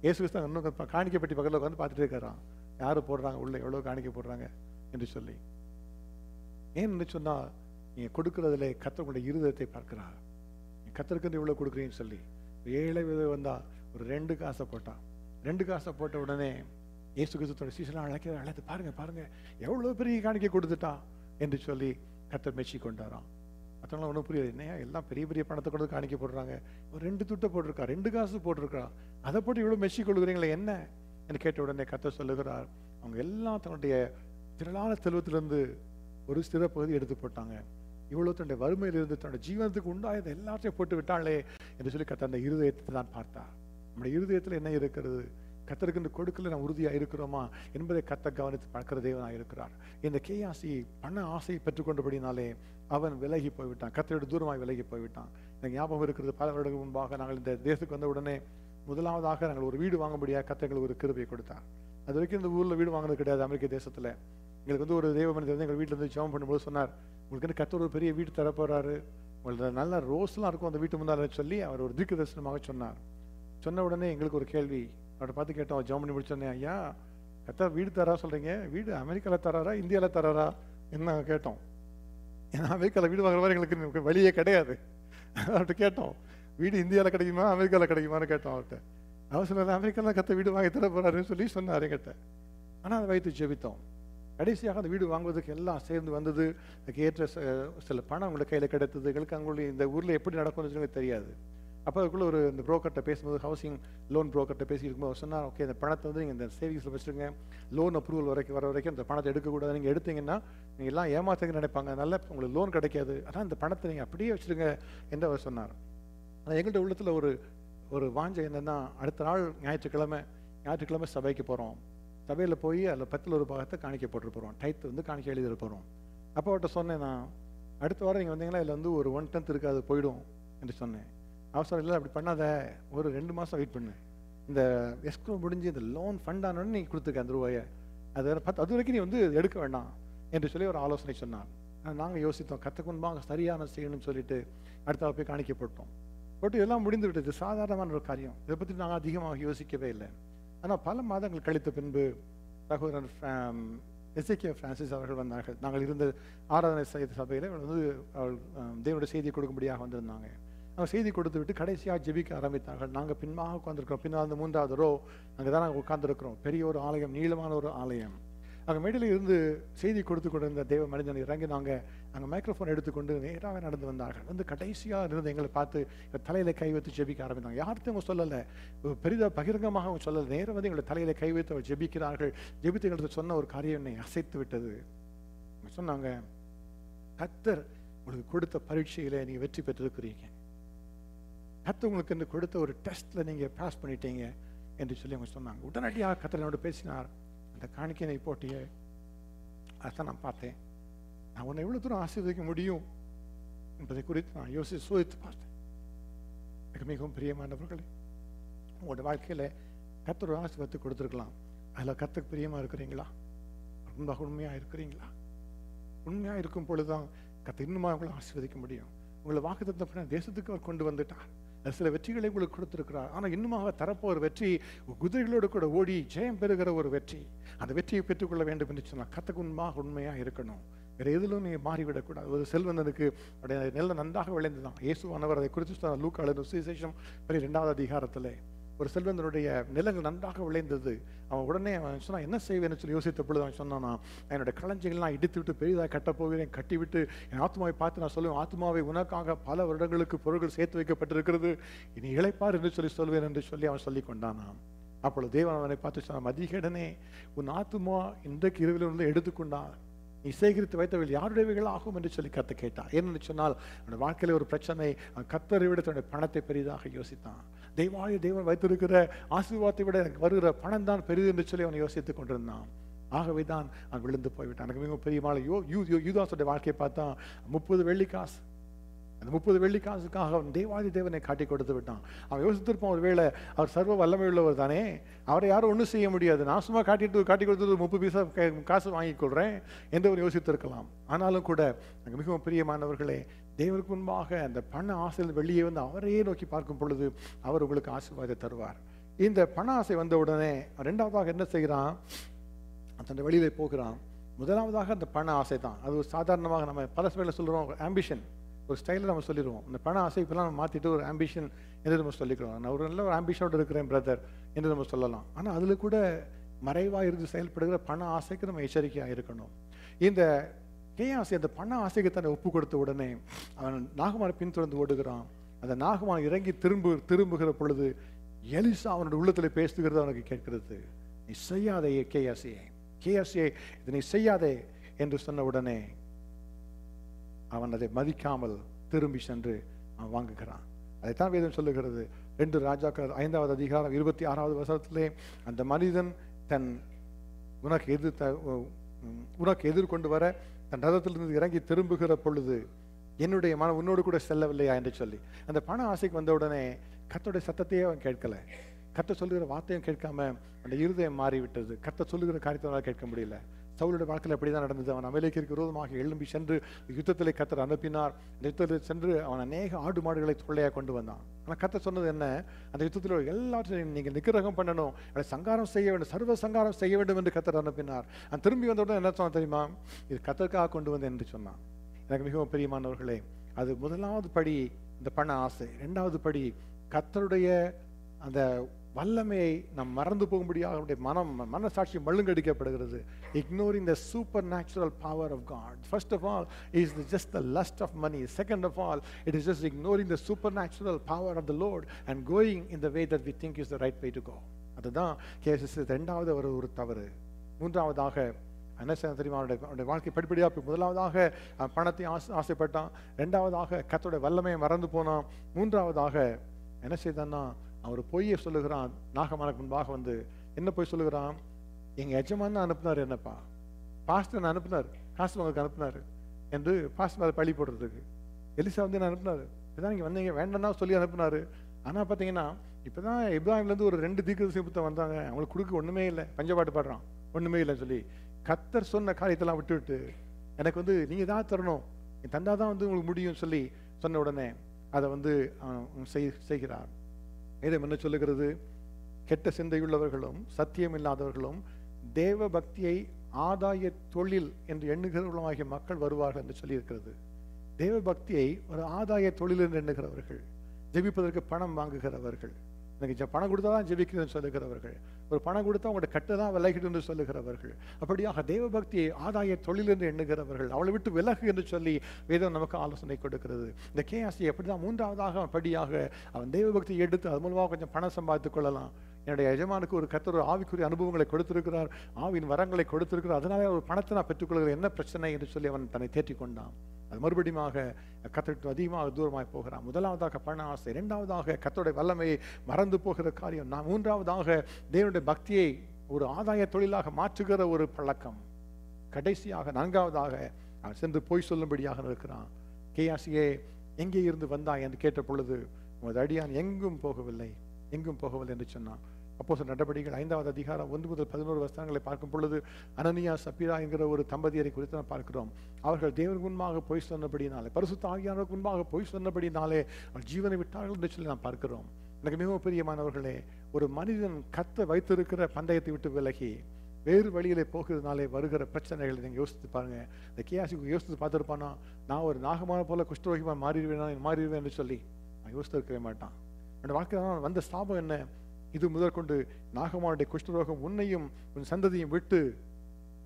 இயேசு கிறிஸ்து இன்னும் காணிக்கை பெட்டி பக்கத்தில் உட்காந்து பார்த்துட்டு இருக்கிறான் யார் போடுறாங்க? உள்ள எவ்வளோ காணிக்க போடுறாங்க? என்று சொல்லி. ஏன்னு சொன்னா நீங்கள் கொடுக்கறதுல கத்தருடைய இருதயத்தை பார்க்கிறார். நீ கத்தருக்கு இவ்வளவு கொடுக்குறீங்கன்னு சொல்லி ஏழை விதவை வந்தா ஒரு ரெண்டு காசை போட்டான். ரெண்டு காசை போட்ட உடனே இயேசு கிறிஸ்துவோட சீசனை அழைக்க அழைத்து பாருங்க பாருங்க எவ்வளவு பெரிய காணிக்க கொடுத்துட்டா என்று சொல்லி கத்தர் மெச்சி கொண்டாராம். மற்றவங்க ஒன்றும் புரியாது என்னையா எல்லாம் பெரிய பெரிய பணத்தை கொண்டு காணிக்க போடுறாங்க. ஒரு ரெண்டு துட்டை போட்டிருக்கா ரெண்டு காசு போட்டிருக்கா. அதை போட்டு இவ்வளோ மெச்சி கொள்கிறீங்களே என்ன? என்று கேட்ட உடனே கத்த சொல்லுகிறார் அவங்க எல்லாம் தன்னுடைய திரளான செல்வத்திலிருந்து ஒரு சிறு பகுதி எடுத்து போட்டாங்க. இவ்வளவு தன்னுடைய வறுமையிலிருந்து தன்னுடைய ஜீவனத்துக்கு உண்டாயது எல்லாத்தையும் போட்டு விட்டாளே என்று சொல்லி கத்த அந்த இருதயத்தை தான் பார்த்தார். நம்முடைய இருதயத்தில் என்ன இருக்கிறது? கத்தருக்கு இந்த கொடுக்கல நான் உறுதியாக இருக்கிறோமா என்பதை கத்த கவனித்து பார்க்கிற தேவனாக இருக்கிறார். இந்த கேயாசி பண ஆசையை பெற்றுக்கொண்டபடினாலே அவன் விலகி போய்விட்டான். கத்தரோட தூரமாக விலகி போய்விட்டான். எனக்கு ஞாபகம் இருக்கிறது பல வருடங்கள் முன்பாக நாங்கள் இந்த தேசத்துக்கு வந்த உடனே முதலாவதாக நாங்கள் ஒரு வீடு வாங்கும்படியாக கத்த எங்களுக்கு ஒரு கிருபையை கொடுத்தார். அது வரைக்கும் இந்த ஊரில் வீடு வாங்கினது கிடையாது அமெரிக்க தேசத்தில். எங்களுக்கு வந்து ஒரு தெய்வ மனிதர் வந்து எங்கள் வீட்டில் இருந்து ஜெபம் பண்ணும்போது சொன்னார் உங்களுக்கு வந்து கத்தர் ஒரு பெரிய வீடு தரப்போறாரு. உங்களுக்கு நல்ல ரோஸ்லாம் இருக்கும் அந்த வீட்டு முன்னால சொல்லி அவர் ஒரு தீர்க்க தரிசனமாக சொன்னார். சொன்ன உடனே எங்களுக்கு ஒரு கேள்வி அவரை பார்த்து கேட்டோம் ஜெபம் பண்ணி முடிச்சோன்னே ஐயா கத்தா வீடு தரா சொல்கிறீங்க வீடு அமெரிக்காவில் தராரா இந்தியாவில் தராரா? என்ன கேட்டோம். ஏன்னா அமெரிக்காவில் வீடு வாங்குற மாதிரி எங்களுக்கு வழியே கிடையாது. அவர்கிட்ட கேட்டோம் வீடு இந்தியாவில் கிடைக்குமா அமெரிக்காவில் கிடைக்குமான்னு கேட்டோம் அவர்கிட்ட. அவர் சொன்னார் அமெரிக்காவில் கற்று வீடு வாங்கி தர போகிறாருன்னு சொல்லி சொன்னார் என்கிட்ட. ஆனால் அதை வைத்து ஜெபித்தோம். கடைசியாக அந்த வீடு வாங்குவதற்கு எல்லாம் சேர்ந்து வந்தது. அதுக்கு ஏற்ற ச- சில பணம் அவங்களுக்கு கையில் கிடைத்தது. எங்களுக்கு அவங்களுடைய இந்த ஊரில் எப்படி நடக்கும்னு சொல்லி தெரியாது. அப்போ அதுக்குள்ளே ஒரு இந்த புரோக்கர்கிட்ட பேசும்போது ஹவுசிங் லோன் புரோக்கர்கிட்ட பேசியிருக்கும்போது இருக்கும்போது சொன்னார் ஓகே இந்த பணத்தை வந்து நீங்கள் இந்த சேவிங்ஸில் வச்சுருங்க. லோன் அப்ரூவல் வரைக்கும் வர வரைக்கும் இந்த பணத்தை எடுக்கக்கூடாது நீங்கள் எடுத்தீங்கன்னா நீங்கள் எல்லாம் ஏமாத்துங்க நினைப்பாங்க. அதனால் உங்களுக்கு லோன் கிடைக்காது. ஆனால் இந்த பணத்தை நீங்கள் அப்படியே வச்சுருங்க என்று அவர் சொன்னார். ஆனால் எங்கள்கிட்ட உள்ளத்தில் ஒரு ஒரு வாஞ்சை என்னன்னா அடுத்த நாள் ஞாயிற்றுக்கிழமை ஞாயிற்றுக்கிழமை சபைக்கு போகிறோம் சபையில் போய் அதில் பத்தில் ஒரு பாகத்தை காணிக்க போட்டு போகிறோம் டைத்து வந்து காணிக்க எழுதிட போகிறோம் அப்போ அவர்கிட்ட சொன்னேன் நான் அடுத்த வாரம் நீங்கள் வந்தீங்கன்னா இதில் வந்து ஒரு ஒன் டென்த் இருக்காது அது போயிடும் என்று சொன்னேன். அவசரம் இல்லை அப்படி பண்ணாத ஒரு ரெண்டு மாதம் வெயிட் பண்ணு. இந்த எஸ்க்ரோ முடிஞ்சு இந்த லோன் ஃபண்ட் ஆனோன்னு நீ கொடுத்துருக்க அந்த ரூபாயை. அது பார்த்து அது வரைக்கும் நீ வந்து எடுக்க வேண்டாம் என்று சொல்லி ஒரு ஆலோசனை சொன்னார். நாங்கள் யோசித்தோம் கற்றுக்கு சரியான செய்யணும்னு சொல்லிட்டு அடுத்த போய் காணிக்க பட் எல்லாம் முடிந்து விட்டது சாதாரணமான ஒரு காரியம். இதை பற்றி நாங்கள் அதிகமாக யோசிக்கவே இல்லை. ஆனால் பல மாதங்கள் கழித்த பின்பு சகோதரர் எஸ்ஏகே பிரான்சிஸ் அவர்கள் வந்தார்கள். நாங்கள் இருந்த ஆராதனை செய்த சபையில் அவள் வந்து அவள் தேவனுடைய செய்தி கொடுக்கும்படியாக வந்திருந்தாங்க. அவங்க செய்தி கொடுத்து விட்டு கடைசியாக ஜெபிக்க ஆரம்பித்தார்கள். நாங்கள் பின்பாக உட்காந்துருக்கிறோம் பின்னால் அந்த மூன்றாவது ரோ அங்கே தான் நாங்கள் உட்காந்துருக்கிறோம் பெரிய ஒரு ஆலயம் நீளமான ஒரு ஆலயம். அங்கே மேடையில் இருந்து செய்தி கொடுத்து கொண்டிருந்த தேவ மனிதன் இறங்கி நாங்கள் அங்கே மைக்ரோஃபோன் எடுத்துக்கொண்டு நேராக நடந்து வந்தார்கள். வந்து கடைசியாக இருந்து எங்களை பார்த்து தலையில் கை வைத்து ஜெபிக்க ஆரம்பித்தாங்க. யார்கிட்டையும் அவங்க சொல்லலை. பெரிதாக பகிரங்கமாக அவங்க சொல்லலை. நேரம் வந்து எங்களை தலையில் கை வைத்து அவர் ஜெபிக்கிறார்கள். ஜெபித்து எங்களுக்கு சொன்ன ஒரு காரியம் என்னை அசைத்து விட்டது. சொன்னாங்க கத்தர் உங்களுக்கு கொடுத்த பரீட்சையில் நீங்கள் வெற்றி பெற்றிருக்கிறீங்க. கத்தர் உங்களுக்கு இந்த கொடுத்த ஒரு டெஸ்ட்டில் நீங்கள் பாஸ் பண்ணிட்டீங்க என்று சொல்லி அவங்க சொன்னாங்க. உடனடியாக கத்தர் என்னோட பேசினார். அந்த காணிக்கை போட்டியே அதான் நான் பார்த்தேன். நான் உன்னை எவ்வளோ தூரம் ஆசீர்வதிக்க முடியும் என்பதை குறித்து நான் யோசித்து சோதித்து பார்த்தேன். எனக்கு மிகவும் பிரியமானவர்களே உங்களோட வாழ்க்கையில கத்தர் ஒரு ஆசீர்வாதத்தை கொடுத்துருக்கலாம். அதில் கத்துக்கு பிரியமாக இருக்கிறீங்களா? உண்மையாக உண்மையா இருக்கிறீங்களா? உண்மையா இருக்கும் பொழுதுதான் கத்தை இன்னுமா உங்களை ஆசீர்வதிக்க முடியும். உங்களை வாக்குத்தத்தப்பட தேசத்துக்கு அவர் கொண்டு வந்துட்டார். அது சில வெற்றிகளை உங்களுக்கு கொடுத்துருக்கிறார். ஆனால் இன்னுமாக தரப்போ ஒரு வெற்றி குதிரைகளோடு கூட ஓடி ஜெயம் பெறுகிற ஒரு வெற்றி. அந்த வெற்றியை பெற்றுக்கொள்ள வேண்டும் என்று சொன்னால் கத்துக்கு உண்மையாக உண்மையாக இருக்கணும். வேறு எதிலும் நீ மாறிவிடக்கூடாது. ஒரு செல்வந்தனுக்கு அவருடைய நெல்ல நன்றாக விளைந்துதான் இயேசுவானவர் அதை குறித்து சொன்னார். லூக்காளர் சுவிசேஷம் பெரிய ரெண்டாவது அதிகாரத்தில். ஒரு செல்வந்தனுடைய நிலங்கள் நன்றாக விளைந்தது. அவன் உடனே அவன் சொன்னான் என்ன செய்வேன்னு சொல்லி யோசித்த பொழுது அவன் சொன்னான் என்னோட களஞ்சிகள்லாம் இடித்து விட்டு பெரிதாக கட்டப் போகிறேன். கட்டிவிட்டு என் ஆத்மாவை பார்த்து நான் சொல்லுவேன். ஆத்மாவை உனக்காக பல வருடங்களுக்கு பொருட்கள் சேர்த்து வைக்கப்பட்டிருக்கிறது. இனி இளைப்பார் என்று சொல்லி சொல்வேன் என்று சொல்லி அவன் சொல்லி கொண்டானாம். அப்பொழுது தேவன் அவனை பார்த்து சொன்னான் மதிகடனே உன் ஆத்மா இன்றைக்கு இரவில் இருந்து எடுத்துக்கொண்டான். நீ சேகரித்து வைத்தவர்கள் யாருடையவைகள் ஆகும் என்று சொல்லி கத்த கேட்டான் ஏன்னு சொன்னால் அவனுடைய வாழ்க்கையில ஒரு பிரச்சனை கத்தரை விட தன்னுடைய பணத்தை பெரிதாக யோசித்தான். தெய்வாய தெய்வன் வைத்திருக்கிற ஆசீர்வாதத்தை விட எனக்கு வருகிற பணம் தான் பெரிது என்று சொல்லி அவன் யோசித்துக் கொண்டிருந்தான். ஆகவே தான் அவன் விழுந்து போய்விட்டான். எனக்கு மிகவும் பெரிய மாலை யோ யூ யூதாசுடைய வாழ்க்கையை பார்த்தா முப்பது வெள்ளி காசு அந்த முப்பது வெள்ளி காசுக்காக அவன் தேவாதி தேவனை காட்டி கொடுத்து விட்டான். அவன் யோசித்திருப்பான் ஒருவேளை அவர் சர்வ வல்லமை உள்ளவர் தானே? அவரை யாரும் ஒன்றும் செய்ய முடியாது. நான் சும்மா காட்டிட்டு காட்டி கொடுத்தது முப்பது பைசா காசு வாங்கிக் கொள்றேன் என்று ஒரு யோசித்திருக்கலாம். ஆனாலும் கூட அங்கே மிகவும் பிரியமானவர்களே தேவனுக்கு முன்பாக அந்த பண ஆசையில் வெளியே வந்து அவரையே நோக்கி பார்க்கும் பொழுது அவர் உங்களுக்கு ஆசீர்வாதம் தருவார். இந்த பண ஆசை வந்த உடனே ரெண்டாவதாக என்ன செய்கிறான்? அந்த வெளியில போகிறான். முதலாவதாக அந்த பண ஆசை தான் அது சாதாரணமாக நம்ம பல சமையல சொல்கிறோம் ஆம்பிஷன் ஒரு ஸ்டைலில் நம்ம சொல்லிடுவோம். இந்த பண ஆசைப்பெல்லாம் நம்ம மாற்றிட்டு ஒரு ஆம்பிஷன் என்று நம்ம சொல்லிக்கிறோம். நான் ஒரு நல்ல ஒரு ஆம்பிஷனோடு இருக்கிறேன் பிரதர் என்று நம்ம சொல்லலாம். ஆனால் அதில் கூட மறைவாக இருந்து செயல்படுகிற பண ஆசைக்கு நம்ம எச்சரிக்கையாக இருக்கணும். இந்த கேயாசி அந்த பண ஆசைக்கு தன்னை ஒப்பு கொடுத்த உடனே அவன் நாகமான பின்தொடர்ந்து ஓடுகிறான். அந்த நாகமான் இறங்கி திரும்பு திரும்புகிற பொழுது எலிசா அவனோட உள்ளத்தில் பேசுகிறது அவனுக்கு கேட்கிறது. நீ செய்யாதே கேயாசியே கேயாசியே இதை நீ செய்யாதே என்று சொன்ன உடனே அவன் அதை மதிக்காமல் திரும்பி சென்று அவன் வாங்குகிறான். அதைத்தான் வேதம் சொல்லுகிறது. ரெண்டு ராஜாக்கள் ஐந்தாவது அதிகாரம் இருபத்தி ஆறாவது வசனத்திலே அந்த மனிதன் தன் உனக்கு எதிர் த- உனக்கு எதிர்கொண்டு வர தன் ரதத்திலிருந்து இறங்கி திரும்புகிற பொழுது என்னுடைய மனம் உன்னோடு கூட செல்லவில்லையா என்று சொல்லி. அந்த பண ஆசைக்கு வந்த உடனே கத்தோடைய சத்தத்தையே அவன் கேட்கல. கத்த சொல்லுகிற வார்த்தையும் கேட்காம அந்த இருதயம் மாறிவிட்டது. கத்த சொல்லுகிற காரியத்தை கேட்க முடியல. சவுளுடைய வாழ்க்கையில் அப்படிதான் நடந்தது. அவன் அமலைக்கிற்கு விரோதமாக எழும்பி சென்று யுத்தத்திலே கத்தர் அனுப்பினார். அந்த யுத்தத்தில் சென்று அவன் அநேக ஆடு மாடுகளை தொல்லையாக கொண்டு வந்தான். ஆனால் கர்த்தர் சொன்னது என்ன? அந்த யுத்தத்தில் உள்ள எல்லாத்தையும் நீங்கள் நிக்கிரகம் பண்ணணும். அதை சங்காரம் செய்ய வேண்டும் சர்வ சங்காரம் செய்ய வேண்டும் என்று கத்தர் அனுப்பினார். அவன் திரும்பி வந்தவுடன் என்ன சொன்னான் தெரியுமா? இது கத்தருக்காக கொண்டு வந்தேன் என்று சொன்னான். எனக்கு மிகவும் பிரியமானவர்களே அது முதலாவது படி இந்த பண ஆசை. ரெண்டாவது படி கத்தருடைய அந்த வல்லமையை நம் மறந்து போகும்படியாக அவருடைய மனம் மனசாட்சி மழுங்கடிக்கப்படுகிறது ignoring the supernatural power of God first of all is just the lust of money second of all it is just ignoring the supernatural power of the lord and going in the way that we think is the right way to go அதுதான் cases ரெண்டாவது ஒரு ஒரு தவறு மூன்றாவதாக என்ன செய்ய தெரியுமா அவனுடைய வாழ்க்கை படிப்படியாக முதலாவதாக பணத்தை ஆசை ஆசைப்பட்டான் ரெண்டாவதாக கத்தோட வல்லமையை மறந்து போனான் மூன்றாவதாக என்ன செய்தான்னா அவர் பொய்யை சொல்லுகிறான். நாகமானுக்கு முன்பாக வந்து என்ன பொய் சொல்லுகிறான்? எங்கள் எஜமான அனுப்புனார் என்னப்பா. பாஸ்டர் அனுப்புனார். காசு உங்களுக்கு அனுப்புனார். என்று பாஸ்டர் மேலே பழி போடுறதுக்கு. எலிசா வந்து என்ன அனுப்புனார்? இப்பதான் இங்கே வந்தீங்க. வேண்டாம்னா சொல்லி அனுப்புனாரு. ஆனால் பார்த்தீங்கன்னா இப்போ தான் இப்ராஹிம்லேருந்து ஒரு ரெண்டு தீக்கிரசி சிபுத்தம் வந்தாங்க. அவங்களுக்கு கொடுக்க ஒன்றுமே இல்லை. பஞ்சபாட்டு பாடுறான். ஒன்றுமே இல்லைன்னு சொல்லி. கத்தர் சொன்ன காரியத்தெல்லாம் விட்டு விட்டு எனக்கு வந்து நீங்கள் தான் தரணும். என் தந்தா தான் வந்து உங்களுக்கு முடியும்னு சொல்லி சொன்ன உடனே அதை வந்து அவன் செய்- செய்கிறார் வேதம் என்ன சொல்லுகிறது? கெட்ட சிந்தையுள்ளவர்களும் சத்தியம் இல்லாதவர்களும் தேவ பக்தியை ஆதாய தொழில் என்று எண்ணுகிறவர்களாகிய மக்கள் வருவார்கள் என்று சொல்லியிருக்கிறது. தேவ பக்தியை ஒரு ஆதாய தொழில் என்று எண்ணுகிறவர்கள் ஜெபிப்பதற்கு பணம் வாங்குகிறவர்கள் எனக்கு பணம் கொடுத்தா தான் ஜெபிக்கிறேன்னு சொல்லுகிறவர்கள். ஒரு பணம் கொடுத்தா உங்களோட கட்டு தான் விலகிடும் என்று சொல்லுகிறவர்கள். அப்படியாக தேவ பக்தியை ஆதாய தொழில் என்று எண்ணுகிறவர்கள் அவளை விட்டு விலகு என்று சொல்லி வேதம் நமக்கு ஆலோசனை கொடுக்கிறது. இந்த கேஆசி அப்படிதான் மூன்றாவதாக படியாக அவன் தேவபக்தியை எடுத்து அது மூலமாக கொஞ்சம் பணம் சம்பாதித்துக் கொள்ளலாம். என்னுடைய எஜமானுக்கு ஒரு கத்தர் ஒரு ஆவிக்குரிய அனுபவங்களை கொடுத்திருக்கிறார். ஆவின் வரங்களை கொடுத்திருக்கிறார். அதனால ஒரு பணத்தை நான் பெற்றுக்கொள்கிறேன். என்ன பிரச்சனை என்று சொல்லி அவன் தன்னை தேற்றிக் கொண்டான் அது மறுபடியுமாக கத்தருக்கு அதிகமாக தூரமாய் போகிறான். முதலாவதாக பண ஆசை இரண்டாவதாக கத்தருடைய வல்லமையை மறந்து போகிற காரியம். நான் மூன்றாவதாக தேவனுடைய பக்தியை ஒரு ஆதாய தொழிலாக மாற்றுகிற ஒரு பழக்கம். கடைசியாக நான்காவதாக அவன் சென்று போய் சொல்லும்படியாக இருக்கிறான். கேஆசியே எங்கே இருந்து வந்தாய்? என்று கேட்ட பொழுது உமது அடியான் எங்கும் போகவில்லை. எங்கும் போகவில்லை என்று சொன்னான். அப்போ நடவடிக்கைகள் ஐந்தாவது அதிகாரம் ஒன்று முதல் பதினோரு வசனங்களை பார்க்கும் பொழுது அனனியா சபிரா என்கிற ஒரு தம்பதியரை குறித்து நாம் பார்க்கிறோம். அவர்கள் தேவனுக்கு முன்பாக பொய் சொன்னபடினாலே பரிசுத்த ஆகியானவருக்கு முன்பாக பொய் சொன்னபடினாலே அவர் ஜீவனை விட்டார்கள் என்று சொல்லி நாம் பார்க்கிறோம். எனக்கு மிகவும் பிரியமானவர்களே ஒரு மனிதன் கத்த வைத்திருக்கிற பந்தயத்தை விட்டு விலகி வேறு வழியிலே போகிறதுனாலே வருகிற பிரச்சனைகளை நீங்கள் யோசித்து பாருங்க. இந்த கேஆசிக்கு யோசித்து பார்த்துருப்பானா நான் ஒரு நாகமான போல குஷ்டரோகிமா மாறிடுவேன் மாறிடுவேன் என்று சொல்லி. நான் யோசித்து இருக்கவே மாட்டான். என்னோட வாழ்க்கையில் வந்த ஸ்தாபம் என்ன? இது முதற்கொண்டு நாகமானுடைய குஷ்ணரோகம் உன்னையும் உன் சந்ததியும் விட்டு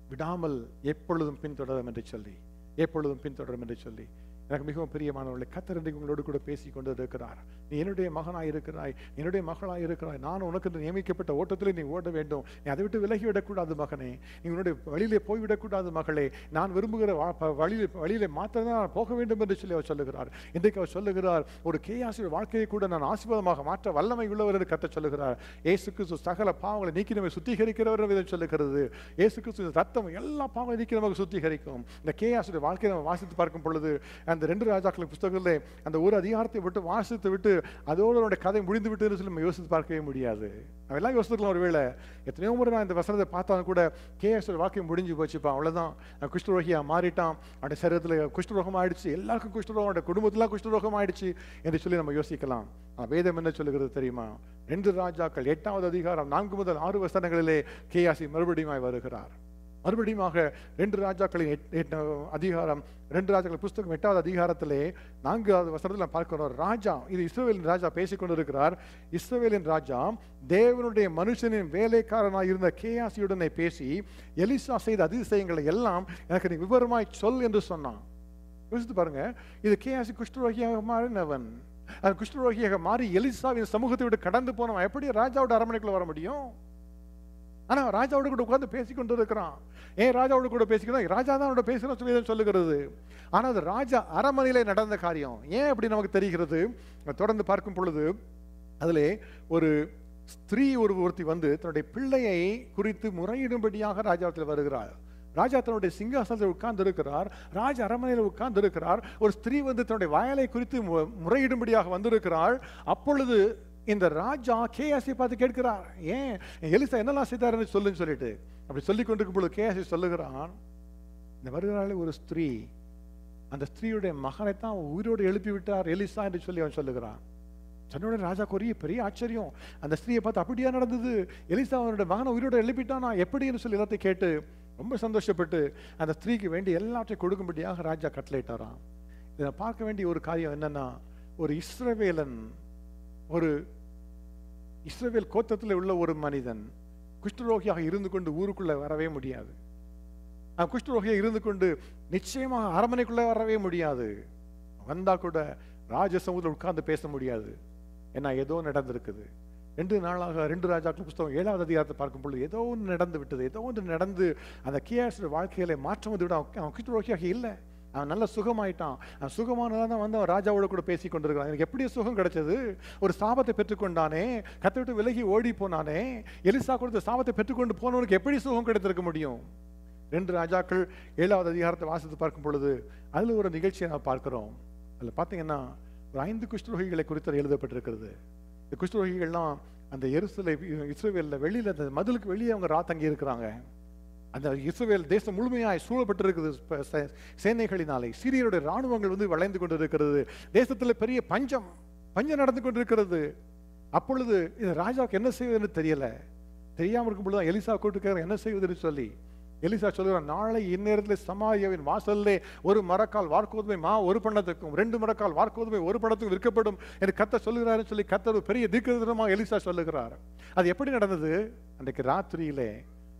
விடாமல் எப்பொழுதும் பின்தொடரும் என்று சொல்லி எப்பொழுதும் பின்தொடரும் என்று சொல்லி. எனக்கு மிகவும் பிரியமானவர்களை கத்தர் உங்களோடு கூட பேசி கொண்டு இருக்கிறார் நீ என்னுடைய மகனாய் இருக்கிறாய் என்னுடைய மகளாய் இருக்கிறாய். நான் உனக்கு நியமிக்கப்பட்ட ஓட்டத்திலே நீ ஓட வேண்டும். நீ அதை விட்டு விலகி விடக்கூடாது மகனே. நீ உன்னுடைய வழியிலே போய்விடக்கூடாது மகளே. நான் விரும்புகிற வழியில் ப- வழியிலே மாத்திரம் தான் நான் போக வேண்டும் என்று சொல்லி அவர் சொல்லுகிறார். இன்றைக்கு அவர் சொல்லுகிறார் ஒரு கேயாசிய வாழ்க்கையை கூட நான் ஆசீர்வாதமாக மாற்ற வல்லமை உள்ளவர் என்று கத்த சொல்லுகிறார். ஏசு கிறிஸ்து சகல பாவங்களை நீக்கி நம்மை சுத்திகரிக்கிறவர் என்று சொல்லுகிறது. இயேசு கிறிஸ்து ரத்தம் எல்லா பாவங்களை நீக்கி நமக்கு சுத்திகரிக்கும். இந்த கேயாசுடைய வாழ்க்கையை நம்ம வாசித்து பார்க்கும் பொழுது அந்த ரெண்டு ராஜாக்களின் புஸ்தகத்திலே அந்த ஒரு அதிகாரத்தை விட்டு வாசித்து விட்டு அதோடு அவருடைய கதை முடிந்து விட்டு சொல்லி நம்ம யோசித்து பார்க்கவே முடியாது. நம்ம எல்லாம் யோசித்துக்கலாம் ஒருவேளை எத்தனையோ முறை நான் இந்த வசனத்தை பார்த்தாலும் கூட கேஎஸ் வாழ்க்கை முடிஞ்சு போச்சுப்பா அவ்வளவுதான். அவன் குஷ்டரோகியா மாறிட்டான். அவனுடைய சரீரத்தில் குஷ்டரோகம் ஆயிடுச்சு. எல்லாருக்கும் குஷ்டரோகம் அவனுடைய குடும்பத்திலாம் குஷ்டரோகம் ஆயிடுச்சு என்று சொல்லி நம்ம யோசிக்கலாம். ஆனா வேதம் என்ன சொல்லுகிறது தெரியுமா? ரெண்டு ராஜாக்கள் எட்டாவது அதிகாரம் நான்கு முதல் ஆறு வசனங்களிலே கேயாசி மறுபடியும் வருகிறார். மறுபடியுமாக ரெண்டு ராஜாக்களின் எட்- எட்- அதிகாரம் ரெண்டு ராஜாக்கள் புஸ்தகம் எட்டாவது அதிகாரத்திலே நான்காவது வசனத்தில் நாம் பார்க்கிறோம். ராஜா இது இஸ்ரோவேலின் ராஜா பேசிக் இஸ்ரோவேலின் ராஜா தேவனுடைய மனுஷனின் வேலைக்காரனாக இருந்த கேயாசியுடனே பேசி எலிசா செய்த அதிசயங்களை எல்லாம் எனக்கு நீ விவரமாய் சொல் என்று சொன்னான். யோசித்து பாருங்க இது கேயாசி குஷ்டரோகியாக மாறினவன். அது குஷ்டரோகியாக மாறி எலிசாவின் சமூகத்தை விட்டு கடந்து போனவன். எப்படி ராஜாவோட அரண்மனைக்குள்ள வர முடியும்? ஆனால் ராஜாவோட கூட உட்காந்து பேசிக்கொண்டு இருக்கிறான் ஏன் ராஜாவோட கூட பேசிக்கிறோம் ராஜா தான் அவனோட சொல்லி சொல்லுகிறது. ஆனால் அது ராஜா அரண்மனையிலே நடந்த காரியம். ஏன் அப்படி நமக்கு தெரிகிறது? தொடர்ந்து பார்க்கும் பொழுது அதிலே ஒரு ஸ்திரீ ஒரு ஒருத்தி வந்து தன்னுடைய பிள்ளையை குறித்து முறையிடும்படியாக ராஜாவத்தில் வருகிறாள். ராஜா தன்னுடைய சிங்காசனத்தில் உட்கார்ந்து இருக்கிறார் ராஜ அரமனையில் உட்கார்ந்து இருக்கிறார் ஒரு ஸ்திரீ வந்து தன்னுடைய வயலை குறித்து மு- முறையிடும்படியாக வந்திருக்கிறாள். அப்பொழுது இந்த ராஜா கேயாசி பார்த்து கேட்கிறார் ஏன்? எலிசா என்னெல்லாம் செய்தாருன்னு சொல்லுன்னு சொல்லிட்டு. அப்படி சொல்லி கொண்டிருக்கும் பொழுது கேயாசி சொல்லுகிறான் இந்த வருகிறாளே ஒரு ஸ்திரீ. அந்த ஸ்திரீயுடைய மகனை தான் உயிரோடு எழுப்பி விட்டார் எலிசா என்று சொல்லி அவன் சொல்லுகிறான். சொன்ன ராஜா கோரிய பெரிய ஆச்சரியம். அந்த ஸ்திரீயை பார்த்து அப்படியா நடந்தது? எலிசா அவனுடைய மகனை உயிரோடு எழுப்பிட்டானா? எப்படின்னு சொல்லி எல்லாத்தையும் கேட்டு ரொம்ப சந்தோஷப்பட்டு அந்த ஸ்திரீக்கு வேண்டி எல்லாத்தையும் கொடுக்கும்படியாக ராஜா கட்டளையிட்டாராம். இதை பார்க்க வேண்டிய ஒரு காரியம் என்னன்னா ஒரு இஸ்ரவேலன் ஒரு இஸ்ரவேல் கோத்தத்தில் உள்ள ஒரு மனிதன் குஷ்டரோகியாக இருந்து கொண்டு ஊருக்குள்ள வரவே முடியாது. அவன் குஷ்டரோகியாக இருந்து கொண்டு நிச்சயமாக அரமனைக்குள்ளே வரவே முடியாது. வந்தா கூட ராஜ உட்கார்ந்து பேச முடியாது. ஏன்னா ஏதோ நடந்திருக்குது. ரெண்டு நாளாக ரெண்டு ராஜாக்கள் புஸ்தகம் ஏழாவது அதிகாரத்தை பார்க்கும் பொழுது ஏதோ ஒன்று நடந்து விட்டது. ஏதோ ஒன்று நடந்து அந்த கேஎஸ் வாழ்க்கையில மாற்றம் வந்து விட அவன் குஷ்டரோகியாக இல்லை. அவன் நல்ல சுகமாயிட்டான். அவன் சுகமானதாக தான் வந்து அவன் ராஜாவோட கூட பேசி கொண்டிருக்கிறான். எனக்கு எப்படி சுகம் கிடைச்சது. ஒரு சாபத்தை பெற்றுக்கொண்டானே கத்தை விட்டு விலகி ஓடி போனானே எலிசா கொடுத்த சாபத்தை பெற்றுக்கொண்டு போனவனுக்கு எப்படி சுகம் கிடைத்திருக்க முடியும்? ரெண்டு ராஜாக்கள் ஏழாவது அதிகாரத்தை வாசித்து பார்க்கும் பொழுது அதுல ஒரு நிகழ்ச்சியை நான் பார்க்குறோம். அதுல பார்த்தீங்கன்னா ஒரு ஐந்து குஷ்டரோகிகளை குறித்து எழுதப்பட்டிருக்கிறது. இந்த குஷ்டரோகிகள்லாம் அந்த எருசலை இஸ்ரோவேலில் வெளியில் அந்த மதிலுக்கு வெளியே அவங்க ராத்தங்கி தங்கி இருக்கிறாங்க அந்த இஸ்ரேல் தேசம் முழுமையாய் சூழப்பட்டிருக்குது. சேனைகளினாலே சீரியருடைய ராணுவங்கள் வந்து வளைந்து கொண்டிருக்கிறது. தேசத்தில் பெரிய பஞ்சம் பஞ்சம் நடந்து கொண்டிருக்கிறது. அப்பொழுது இது ராஜாவுக்கு என்ன செய்வதுன்னு தெரியல. தெரியாமல் இருக்கும்பொழுது தான் எலிசா கூட்டுக்காரர் என்ன செய்வதுன்னு சொல்லி எலிசா சொல்லுகிறான் நாளை இந்நேரத்தில் சமாரியாவின் வாசல்லே ஒரு மரக்கால் வார்க்கோதுமை மா ஒரு பணத்துக்கும் ரெண்டு மரக்கால் வார்க்கோதுமை ஒரு பணத்துக்கும் விற்கப்படும் என்று கத்த சொல்லுகிறாருன்னு சொல்லி கத்தர் பெரிய தீர்க்கதரிசனமாக எலிசா சொல்லுகிறார். அது எப்படி நடந்தது? அன்றைக்கு ராத்திரியிலே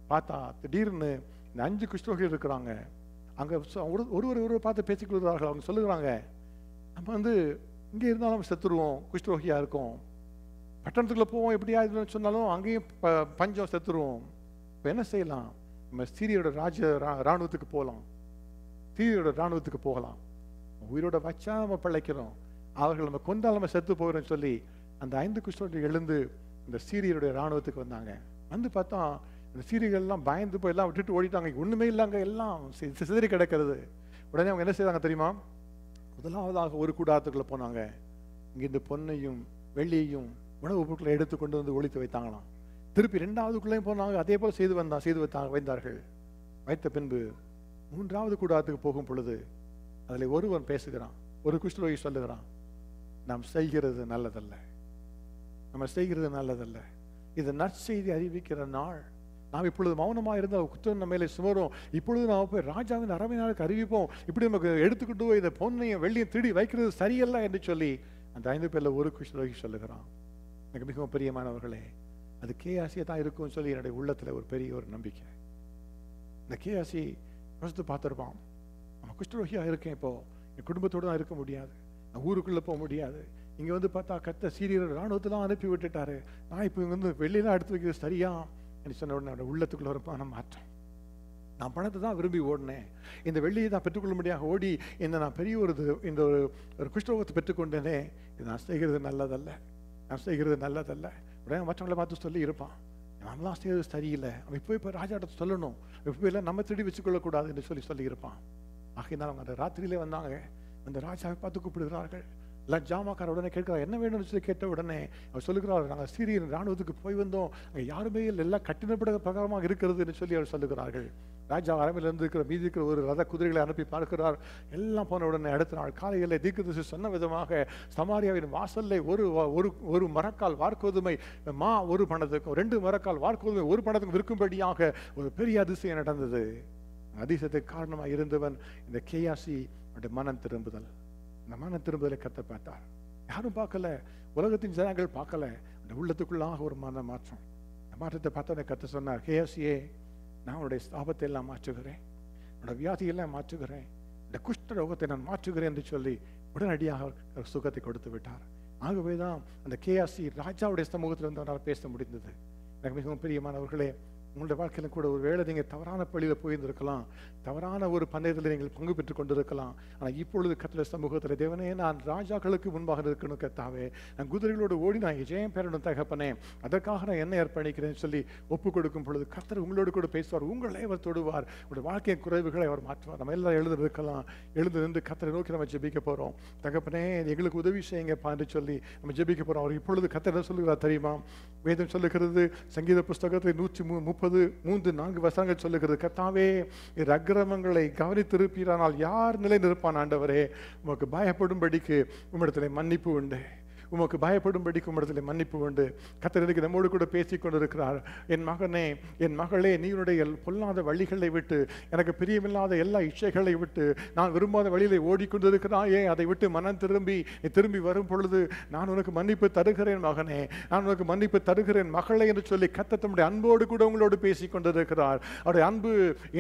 பார்த்தா திடீர்னு இந்த அஞ்சு கிறிஸ்தவர்கள் இருக்கிறாங்க. அங்கே ஒரு- ஒருவர் ஒருவர் பார்த்து பேசிக்கொள்கிறார்கள் அவங்க சொல்லுகிறாங்க நம்ம வந்து இங்கே இருந்தாலும் செத்துருவோம் குஷ்டரோகியாக இருக்கும். பட்டணத்துக்குள்ளே போவோம் எப்படியா இதுன்னு சொன்னாலும் அங்கேயும் ப- பஞ்சம் செத்துருவோம் இப்போ என்ன செய்யலாம்? நம்ம சீரியோட ராஜ ரா- ராணுவத்துக்கு போகலாம். சீரியோட ராணுவத்துக்கு போகலாம். உயிரோட வச்சா நம்ம பிழைக்கிறோம். அவர்கள் நம்ம கொண்டால் நம்ம செத்து போகிறோம்னு சொல்லி அந்த ஐந்து குஷ்டரோகிகள் எழுந்து இந்த சீரியருடைய ராணுவத்துக்கு வந்தாங்க. வந்து பார்த்தா இந்த சீரியர்கள்லாம் பயந்து போய் எல்லாம் விட்டுட்டு ஓடிட்டாங்க. ஒன்றுமே இல்லைங்க எல்லாம் சி- சிதறி கிடக்கிறது. உடனே அவங்க என்ன செய்தாங்க தெரியுமா? முதலாவதாக ஒரு கூடாரத்துக்குள்ளே போனாங்க. இங்கிருந்து பொன்னையும் வெள்ளியையும் உணவுப் பொருட்களை எடுத்து கொண்டு வந்து ஒழித்து வைத்தாங்களாம். திருப்பி ரெண்டாவதுக்குள்ளேயும் போனாங்க. அதே போல் செய்து வந்தா செய்து வைத்தாங்க வைத்தார்கள். வைத்த பின்பு மூன்றாவது கூடாரத்துக்கு போகும் பொழுது அதில் ஒருவன் பேசுகிறான். ஒரு குஷ்டரோகி சொல்லுகிறான் நாம் செய்கிறது நல்லதல்ல. நம்ம செய்கிறது நல்லதல்ல. இது நற்செய்தி அறிவிக்கிற நாள். நாம் இப்பொழுது மௌனமாக இருந்து குற்றம் நம்ம மேலே சுமரும் இப்பொழுது நாம் போய் ராஜாவின் அரமையினாருக்கு அறிவிப்போம். இப்படி நமக்கு எடுத்துக்கிட்டு போய் இந்த பொன்னையும் வெள்ளியும் திருடி வைக்கிறது சரியல்ல என்று சொல்லி அந்த ஐந்து பேர்ல ஒரு குஷ்டரோகி சொல்லுகிறான். எனக்கு மிகவும் பிரியமானவர்களே அது கேஆசியை தான் இருக்கும்னு சொல்லி என்னுடைய உள்ளத்துல ஒரு பெரிய ஒரு நம்பிக்கை. இந்த கேஆசி யோசித்து பார்த்துருப்பான். நம்ம குஷ்டரோகியாக இருக்கேன் இப்போ. என் குடும்பத்தோட தான் இருக்க முடியாது. நான் ஊருக்குள்ள போக முடியாது. இங்க வந்து பார்த்தா கத்த சீரியர் ராணுவத்தெல்லாம் அனுப்பி விட்டுட்டாரு. நான் இப்போ இங்க வந்து வெளியெல்லாம் எடுத்து வைக்கிறது சரியா? என்று சொன்ன உடனே அவருடைய உள்ளத்துக்குள்ள ஒரு பணம் மாற்றம் நான் பணத்தை தான் விரும்பி ஓடினேன். இந்த வெள்ளியை தான் பெற்றுக்கொள்ளும்படியாக ஓடி இந்த நான் பெரிய ஒரு இது- இந்த ஒரு ஒரு குஷ்டரோகத்தை பெற்றுக்கொண்டேனே. இது நான் செய்கிறது நல்லதல்ல. நான் செய்கிறது நல்லதல்ல. உடனே மற்றவங்களை பார்த்து சொல்லி இருப்பான். நம்மளாம் செய்கிறது சரியில்லை. அவன் இப்போ இப்போ ராஜாட்ட சொல்லணும். இப்போ எல்லாம் நம்ம திருடி வச்சுக்கொள்ளக்கூடாது என்று சொல்லி சொல்லியிருப்பான். ஆகையினால் அவங்க அந்த ராத்திரியிலே வந்தாங்க. அந்த ராஜாவை பார்த்து கூப்பிடுகிறார்கள். ஜாமாக்கார உடனே கேட்கிறார் என்ன வேணும்னு சொல்லி கேட்ட உடனே அவர் சொல்லுகிறார் நாங்கள் சீரியன் ராணுவத்துக்கு போய் வந்தோம். அங்கே யாருமே இல்லை எல்லாம் கட்டினப்பட பிரகாரமாக இருக்கிறதுன்னு சொல்லி அவர் சொல்லுகிறார்கள். ராஜா அரமையில் இருந்து இருக்கிற மீதி இருக்கிற ஒரு ரத குதிரைகளை அனுப்பி பார்க்கிறார். எல்லாம் போன உடனே அடுத்த நாள் காலையில் தீர்க்கதரிசி சொன்ன விதமாக சமாரியாவின் வாசல்ல ஒரு ஒரு ஒரு மரக்கால் வார்க்கோதுமை மா ஒரு பணத்துக்கும் ரெண்டு மரக்கால் வார்க்கோதுமை ஒரு பணத்துக்கும் விற்கும்படியாக ஒரு பெரிய அதிசயம் நடந்தது. அதிசயத்துக்கு காரணமாக இருந்தவன் இந்த கேயாசி மனம் திரும்புதல். இந்த மன திரும்புதலை கத்த பார்த்தார். யாரும் பார்க்கல. உலகத்தின் ஜனங்கள் பார்க்கல. அந்த உள்ளத்துக்குள்ளாக ஒரு மன மாற்றம். அந்த மாற்றத்தை பார்த்தோன்னே கத்த சொன்னார் கேஎஸ்ஏ நான் உன்னுடைய ஸ்தாபத்தை எல்லாம் மாற்றுகிறேன். உன்னோட வியாதியெல்லாம் மாற்றுகிறேன். இந்த குஷ்ட ரோகத்தை நான் மாற்றுகிறேன் என்று சொல்லி உடனடியாக சுகத்தை கொடுத்து விட்டார். ஆகவே தான் அந்த கேஆர்சி ராஜாவுடைய சமூகத்தில் வந்து அவரால் பேச முடிந்தது. எனக்கு மிகவும் பிரியமானவர்களே உங்களுடைய வாழ்க்கையில கூட ஒரு வேளை நீங்கள் தவறான பள்ளியில் போயிருந்திருக்கலாம். தவறான ஒரு பந்தயத்தில் நீங்கள் பங்கு பெற்றுக் கொண்டிருக்கலாம். ஆனால் இப்பொழுது கத்திர சமூகத்தில் தேவனே நான் ராஜாக்களுக்கு முன்பாக இருக்கணும் கத்தாவே நான் குதிரைகளோடு ஓடி நான் ஜெயம் பெறணும் தகப்பனே. அதற்காக நான் என்ன ஏற்பணிக்கிறேன்னு சொல்லி ஒப்பு கொடுக்கும் பொழுது கத்தர் உங்களோடு கூட பேசுவார். உங்களை அவர் தொடுவார். உங்களுடைய வாழ்க்கையின் குறைவுகளை அவர் மாற்றுவார். நம்ம எல்லாம் எழுந்து இருக்கலாம் எழுந்து நின்று கத்தரை நோக்கி நம்ம ஜெபிக்க போகிறோம் தகப்பனே எங்களுக்கு உதவி செய்யுங்கப்பா என்று சொல்லி நம்ம ஜெபிக்க போகிறோம் அவர் இப்பொழுது கத்தர் என்ன சொல்லுகிறார் தெரியுமா? வேதம் சொல்லுகிறது சங்கீத புஸ்தகத்தில் நூற்றி முப்பது முப்பது மூன்று நான்கு வசனங்கள் சொல்லுகிறது கத்தாவே என் அக்கிரமங்களை கவனித்திருப்பீரானால் யார் நிலை நிற்பான் ஆண்டவரே? உமக்கு பயப்படும்படிக்கு உம்மிடத்திலே மன்னிப்பு உண்டு. உமக்கு பயப்படும்படிக்கு உம்மிடத்திலே மன்னிப்பு உண்டு. கத்தர் நம்மோடு கூட பேசி கொண்டிருக்கிறார்? என் மகனே என் மகளே நீ பொல்லாத வழிகளை விட்டு எனக்கு பிரியமில்லாத எல்லா இச்சைகளை விட்டு நான் விரும்பாத வழியிலே ஓடிக்கொண்டிருக்கிறாயே அதை விட்டு மனம் திரும்பி நீ திரும்பி வரும் பொழுது நான் உனக்கு மன்னிப்பு தருகிறேன் மகனே. நான் உனக்கு மன்னிப்பு தருகிறேன் மகளே என்று சொல்லி கத்த தம்முடைய அன்போடு கூட உங்களோடு பேசிக் கொண்டிருக்கிறார். அவருடைய அன்பு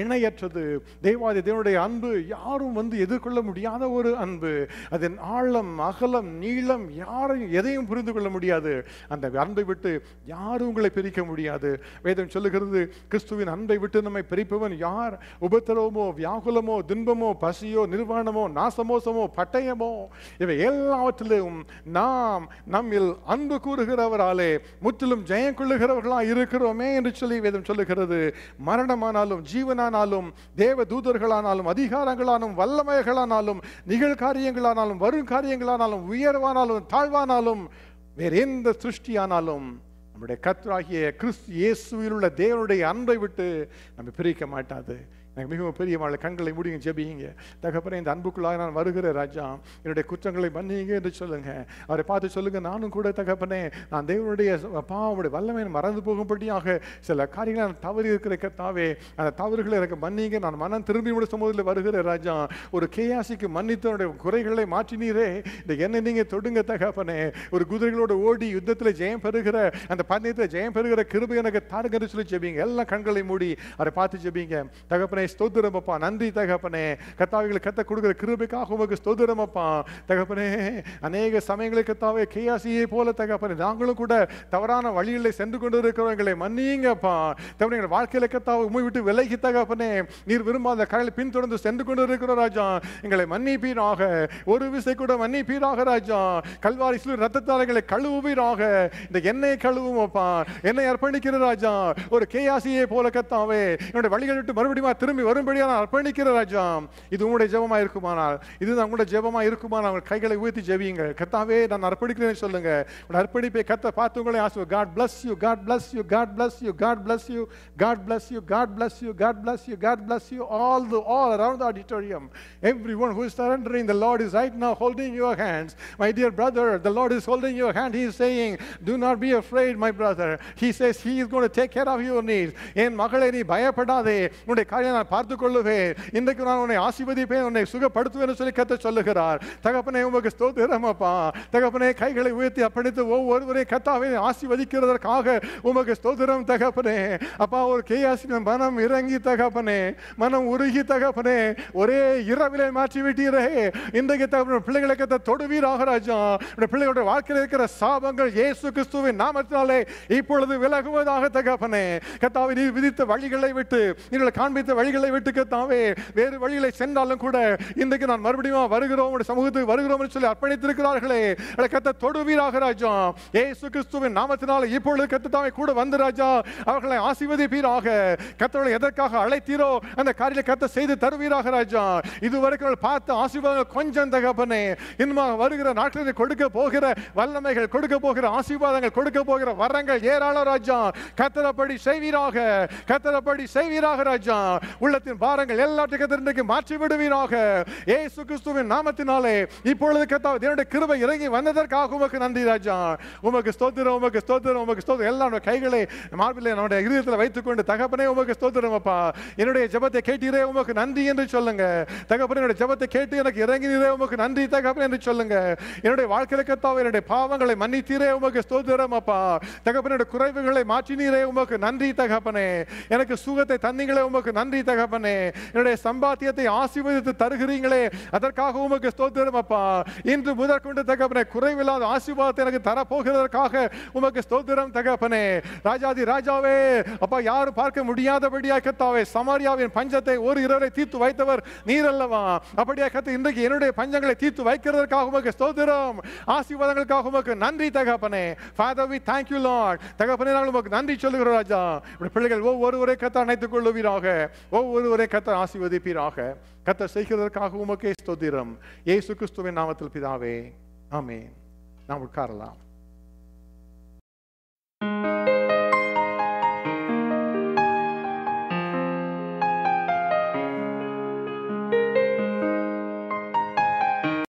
இணையற்றது. தேவாதி தேவனுடைய அன்பு யாரும் வந்து எதிர்கொள்ள முடியாத ஒரு அன்பு. அதன் ஆழம் அகலம் நீளம் யாரையும் எதையும் புரிந்து கொள்ள முடியாது. அந்த அன்பை விட்டு யாரும் உங்களை பிரிக்க முடியாது. வேதம் சொல்லுகிறது கிறிஸ்துவின் அன்பை விட்டு நம்மை பிரிப்பவன் யார்? உபத்திரவமோ வியாகுலமோ துன்பமோ பசியோ நிர்வாணமோ நாசமோசமோ பட்டயமோ? இவை எல்லாவற்றிலும் நாம் நம்மில் அன்பு கூறுகிறவராலே முற்றிலும் ஜெயம் கொள்ளுகிறவர்களா இருக்கிறோமே என்று சொல்லி வேதம் சொல்லுகிறது. மரணமானாலும் ஜீவனானாலும் தேவ தூதர்களானாலும் அதிகாரங்களானாலும் வல்லமைகளானாலும் நிகழ்காரியங்களானாலும் வரும் காரியங்களானாலும் உயர்வானாலும் தாழ்வான ஆனாலும் வேறு எந்த சிருஷ்டியானாலும் நம்முடைய கத்ராகிய கிறிஸ்து இயேசுவில் உள்ள தேவனுடைய அன்பை விட்டு நம்ம பிரிக்க மாட்டாது. எனக்கு மிகவும் பெரியமான கண்களை முடியும் ஜெபிங்க. தகப்பன இந்த அன்புக்குள்ளாக நான் வருகிற ராஜா. என்னுடைய குற்றங்களை மன்னிங்க என்று சொல்லுங்க. அவரை பார்த்து சொல்லுங்க நானும் கூட தகப்பனே நான் தேவனுடைய பாவனுடைய வல்லமை மறந்து போகும்படியாக சில காரியங்களை நான் தவறி இருக்கிற கத்தாவே அந்த தவறுகளை எனக்கு மன்னிங்க. நான் மனம் திரும்பி விட சமூகத்தில் வருகிற ராஜா. ஒரு கேயாசிக்கு மன்னித்தனுடைய குறைகளை மாற்றினீரே. இந்த என்ன நீங்க தொடுங்க தகப்பனே. ஒரு குதிரைகளோட ஓடி யுத்தத்தில் ஜெயம் பெறுகிற அந்த பந்தயத்தில் ஜெயம் பெறுகிற கிருபை எனக்கு தாருங்க சொல்லி ஜெபிங்க. எல்லாம் கண்களை மூடி அவரை பார்த்து ஜெபிங்க. தகப்பனே ஸ்தோத்திரம் அப்பா. நன்றி தகப்பனே. கத்தாவைகளை கத்த கொடுக்கிற கிருபைக்காக உமக்கு ஸ்தோத்திரம் அப்பா. தகப்பனே அநேக சமயங்களை கத்தாவே கேயாசியை போல தகப்பனே நாங்களும் கூட தவறான வழிகளில் சென்று கொண்டு இருக்கிறவங்களை மன்னிங்கப்பா தகப்பனே எங்கள் வாழ்க்கையில கத்தாவை உண்மை விட்டு விலகி தகப்பனே நீர் விரும்பாத கடலை பின்தொடர்ந்து சென்று கொண்டு இருக்கிற ராஜா. எங்களை மன்னிப்பீராக. ஒரு விசை கூட மன்னிப்பீராக ராஜா. கல்வாரி சிலு ரத்தத்தாலைகளை கழுவுவீராக. இந்த எண்ணெய் கழுவும் அப்பா. என்னை அர்ப்பணிக்கிற ராஜா. ஒரு கேயாசியை போல கத்தாவே என்னுடைய வழிகளை விட்டு மறுபடியும் திரும்ப திரும்பி வரும்படியாக நான் அர்ப்பணிக்கிற ராஜாம் இது உங்களுடைய ஜெபமாக இருக்குமானால் இது உங்களுடைய ஜெபமாக இருக்குமானால் அவங்க கைகளை உயர்த்தி ஜெபியுங்கள் கத்தாவே நான் அர்ப்பணிக்கிறேன்னு சொல்லுங்க உங்களோட அர்ப்பணிப்பை கத்த பார்த்து உங்களே ஆசை God bless you God bless you God bless you God bless you God bless you God bless you God bless you God bless you all the all around the auditorium everyone who is surrendering the lord is right now holding your hands my dear brother the lord is holding your hand he is saying to not be afraid my brother he says he is gone take care of your needs என் மகளை நீ பயப்படாதே உன்னுடைய காரியம் நான் பார்த்து கொள்ளுவேன் இன்றைக்கு நான் உன்னை ஆசிர்வதிப்பேன் உன்னை சுகப்படுத்துவேன் சொல்லி கத்த சொல்லுகிறார். தகப்பனே உமக்கு ஸ்தோத்திரமப்பா தகப்பனே கைகளை உயர்த்தி அப்படித்து ஒவ்வொருவரையும் கத்தாவை ஆசிர்வதிக்கிறதற்காக உமக்கு ஸ்தோத்திரம் தகப்பனே. அப்பா ஒரு கேயாசி மனம் இறங்கி தகப்பனே. மனம் உருகி தகப்பனே. ஒரே இரவிலே மாற்றி விட்டீரே இன்றைக்கு தகப்பன பிள்ளைகளை கத்த தொடுவீராக ராஜா. பிள்ளைகளுடைய வாழ்க்கையில் இருக்கிற சாபங்கள் இயேசு கிறிஸ்துவின் நாமத்தினாலே இப்பொழுது விலகுவதாக தகப்பனே. கத்தாவை நீர் விதித்த வழிகளை விட்டு நீங்கள் காண்பித்த வழிகளை விட்டு கத்தாவே வேறு வழிகளை சென்றாலும் கூட இன்றைக்கு நான் மறுபடியும் வருகிறோம். உடைய சமூகத்துக்கு வருகிறோம் சொல்லி அர்ப்பணித்திருக்கிறார்களே. கத்த தொடுவீராக ராஜா. ஏசு கிறிஸ்துவின் நாமத்தினால் இப்பொழுது கத்தாவே கூட வந்து ராஜா. அவர்களை ஆசிர்வதிப்பீராக. கத்தவர்களை எதற்காக அழைத்தீரோ அந்த காரியத்தை கத்த செய்து தருவீராக ராஜா. இதுவரைக்கும் பார்த்து பார்த்த ஆசீர்வாதம் கொஞ்சம் தகப்பனே. இன்னும் வருகிற நாட்களில் கொடுக்க போகிற வல்லமைகள் கொடுக்க போகிற ஆசீர்வாதங்கள் கொடுக்க போகிற வரங்கள் ஏராளம் ராஜா. கத்தரப்படி செய்வீராக. கத்தரப்படி செய்வீராக ராஜா. உள்ளத்தின் பாரங்கள் எல்லாத்தையும் கத்தர் இன்றைக்கு மாற்றி விடுவீராக ஏசு கிறிஸ்துவின் நாமத்தினாலே இப்பொழுது கத்தாவை தேவனுடைய கிருபை இறங்கி வந்ததற்காக உமக்கு நன்றி ராஜா. உமக்கு ஸ்தோத்திரம் உமக்கு ஸ்தோத்திரம் உமக்கு ஸ்தோத்திரம். எல்லாம் கைகளை மார்பிலே நம்முடைய இருதயத்தில் வைத்துக்கொண்டு தகப்பனே உமக்கு ஸ்தோத்திரம் அப்பா. என்னுடைய ஜெபத்தை கேட்டீரே உமக்கு நன்றி என்று சொல்லுங்க. தகப்பனே என்னுடைய ஜெபத்தை கேட்டு எனக்கு இறங்கினீரே உமக்கு நன்றி தகப்பனே என்று சொல்லுங்க. என்னுடைய வாழ்க்கையில கத்தாவே என்னுடைய பாவங்களை மன்னித்தீரே உமக்கு ஸ்தோத்திரம் அப்பா. தகப்பனுடைய குறைவுகளை மாற்றினீரே உமக்கு நன்றி தகப்பனே. எனக்கு சுகத்தை தந்தீங்களே உமக்கு நன்றி தகப்பனே என்னுடைய சம்பாத்தியத்தை ஆசீர்வதித்து தருகிறீங்களே அதற்காக உமக்கு ஸ்தோத்திரம் அப்பா. இன்று முதற்கொண்டு தகப்பனே குறைவில்லாத ஆசீர்வாதத்தை எனக்கு தரப்போகிறதற்காக உமக்கு ஸ்தோத்திரம் தகப்பனே. ராஜாதி ராஜாவே அப்பா யாரும் பார்க்க முடியாதபடியா கத்தாவே சமாரியாவின் பஞ்சத்தை ஒரு இரவரை தீர்த்து வைத்தவர் நீர் அல்லவா? அப்படியா கத்து இன்றைக்கு என்னுடைய பஞ்சங்களை தீர்த்து வைக்கிறதற்காக உமக்கு ஸ்தோத்திரம் ஆசீர்வாதங்களுக்காக உமக்கு நன்றி தகப்பனே. Father we thank you lord தகப்பனே நாங்கள் உமக்கு நன்றி சொல்லுகிறோம் ராஜா. இப்படி பிள்ளைகள் ஒவ்வொருவரை கத்த அணைத்துக் கொள்ளுவீராக. ஒவ்வொருவரை கத்த ஆசிர்வதிப்பீராக. கத்த செய்கிறதற்காக உமக்கே ஸ்தோதிரம் ஏசு கிறிஸ்துவின் நாமத்தில் பிதாவே ஆமே நாம் உட்காரலாம்.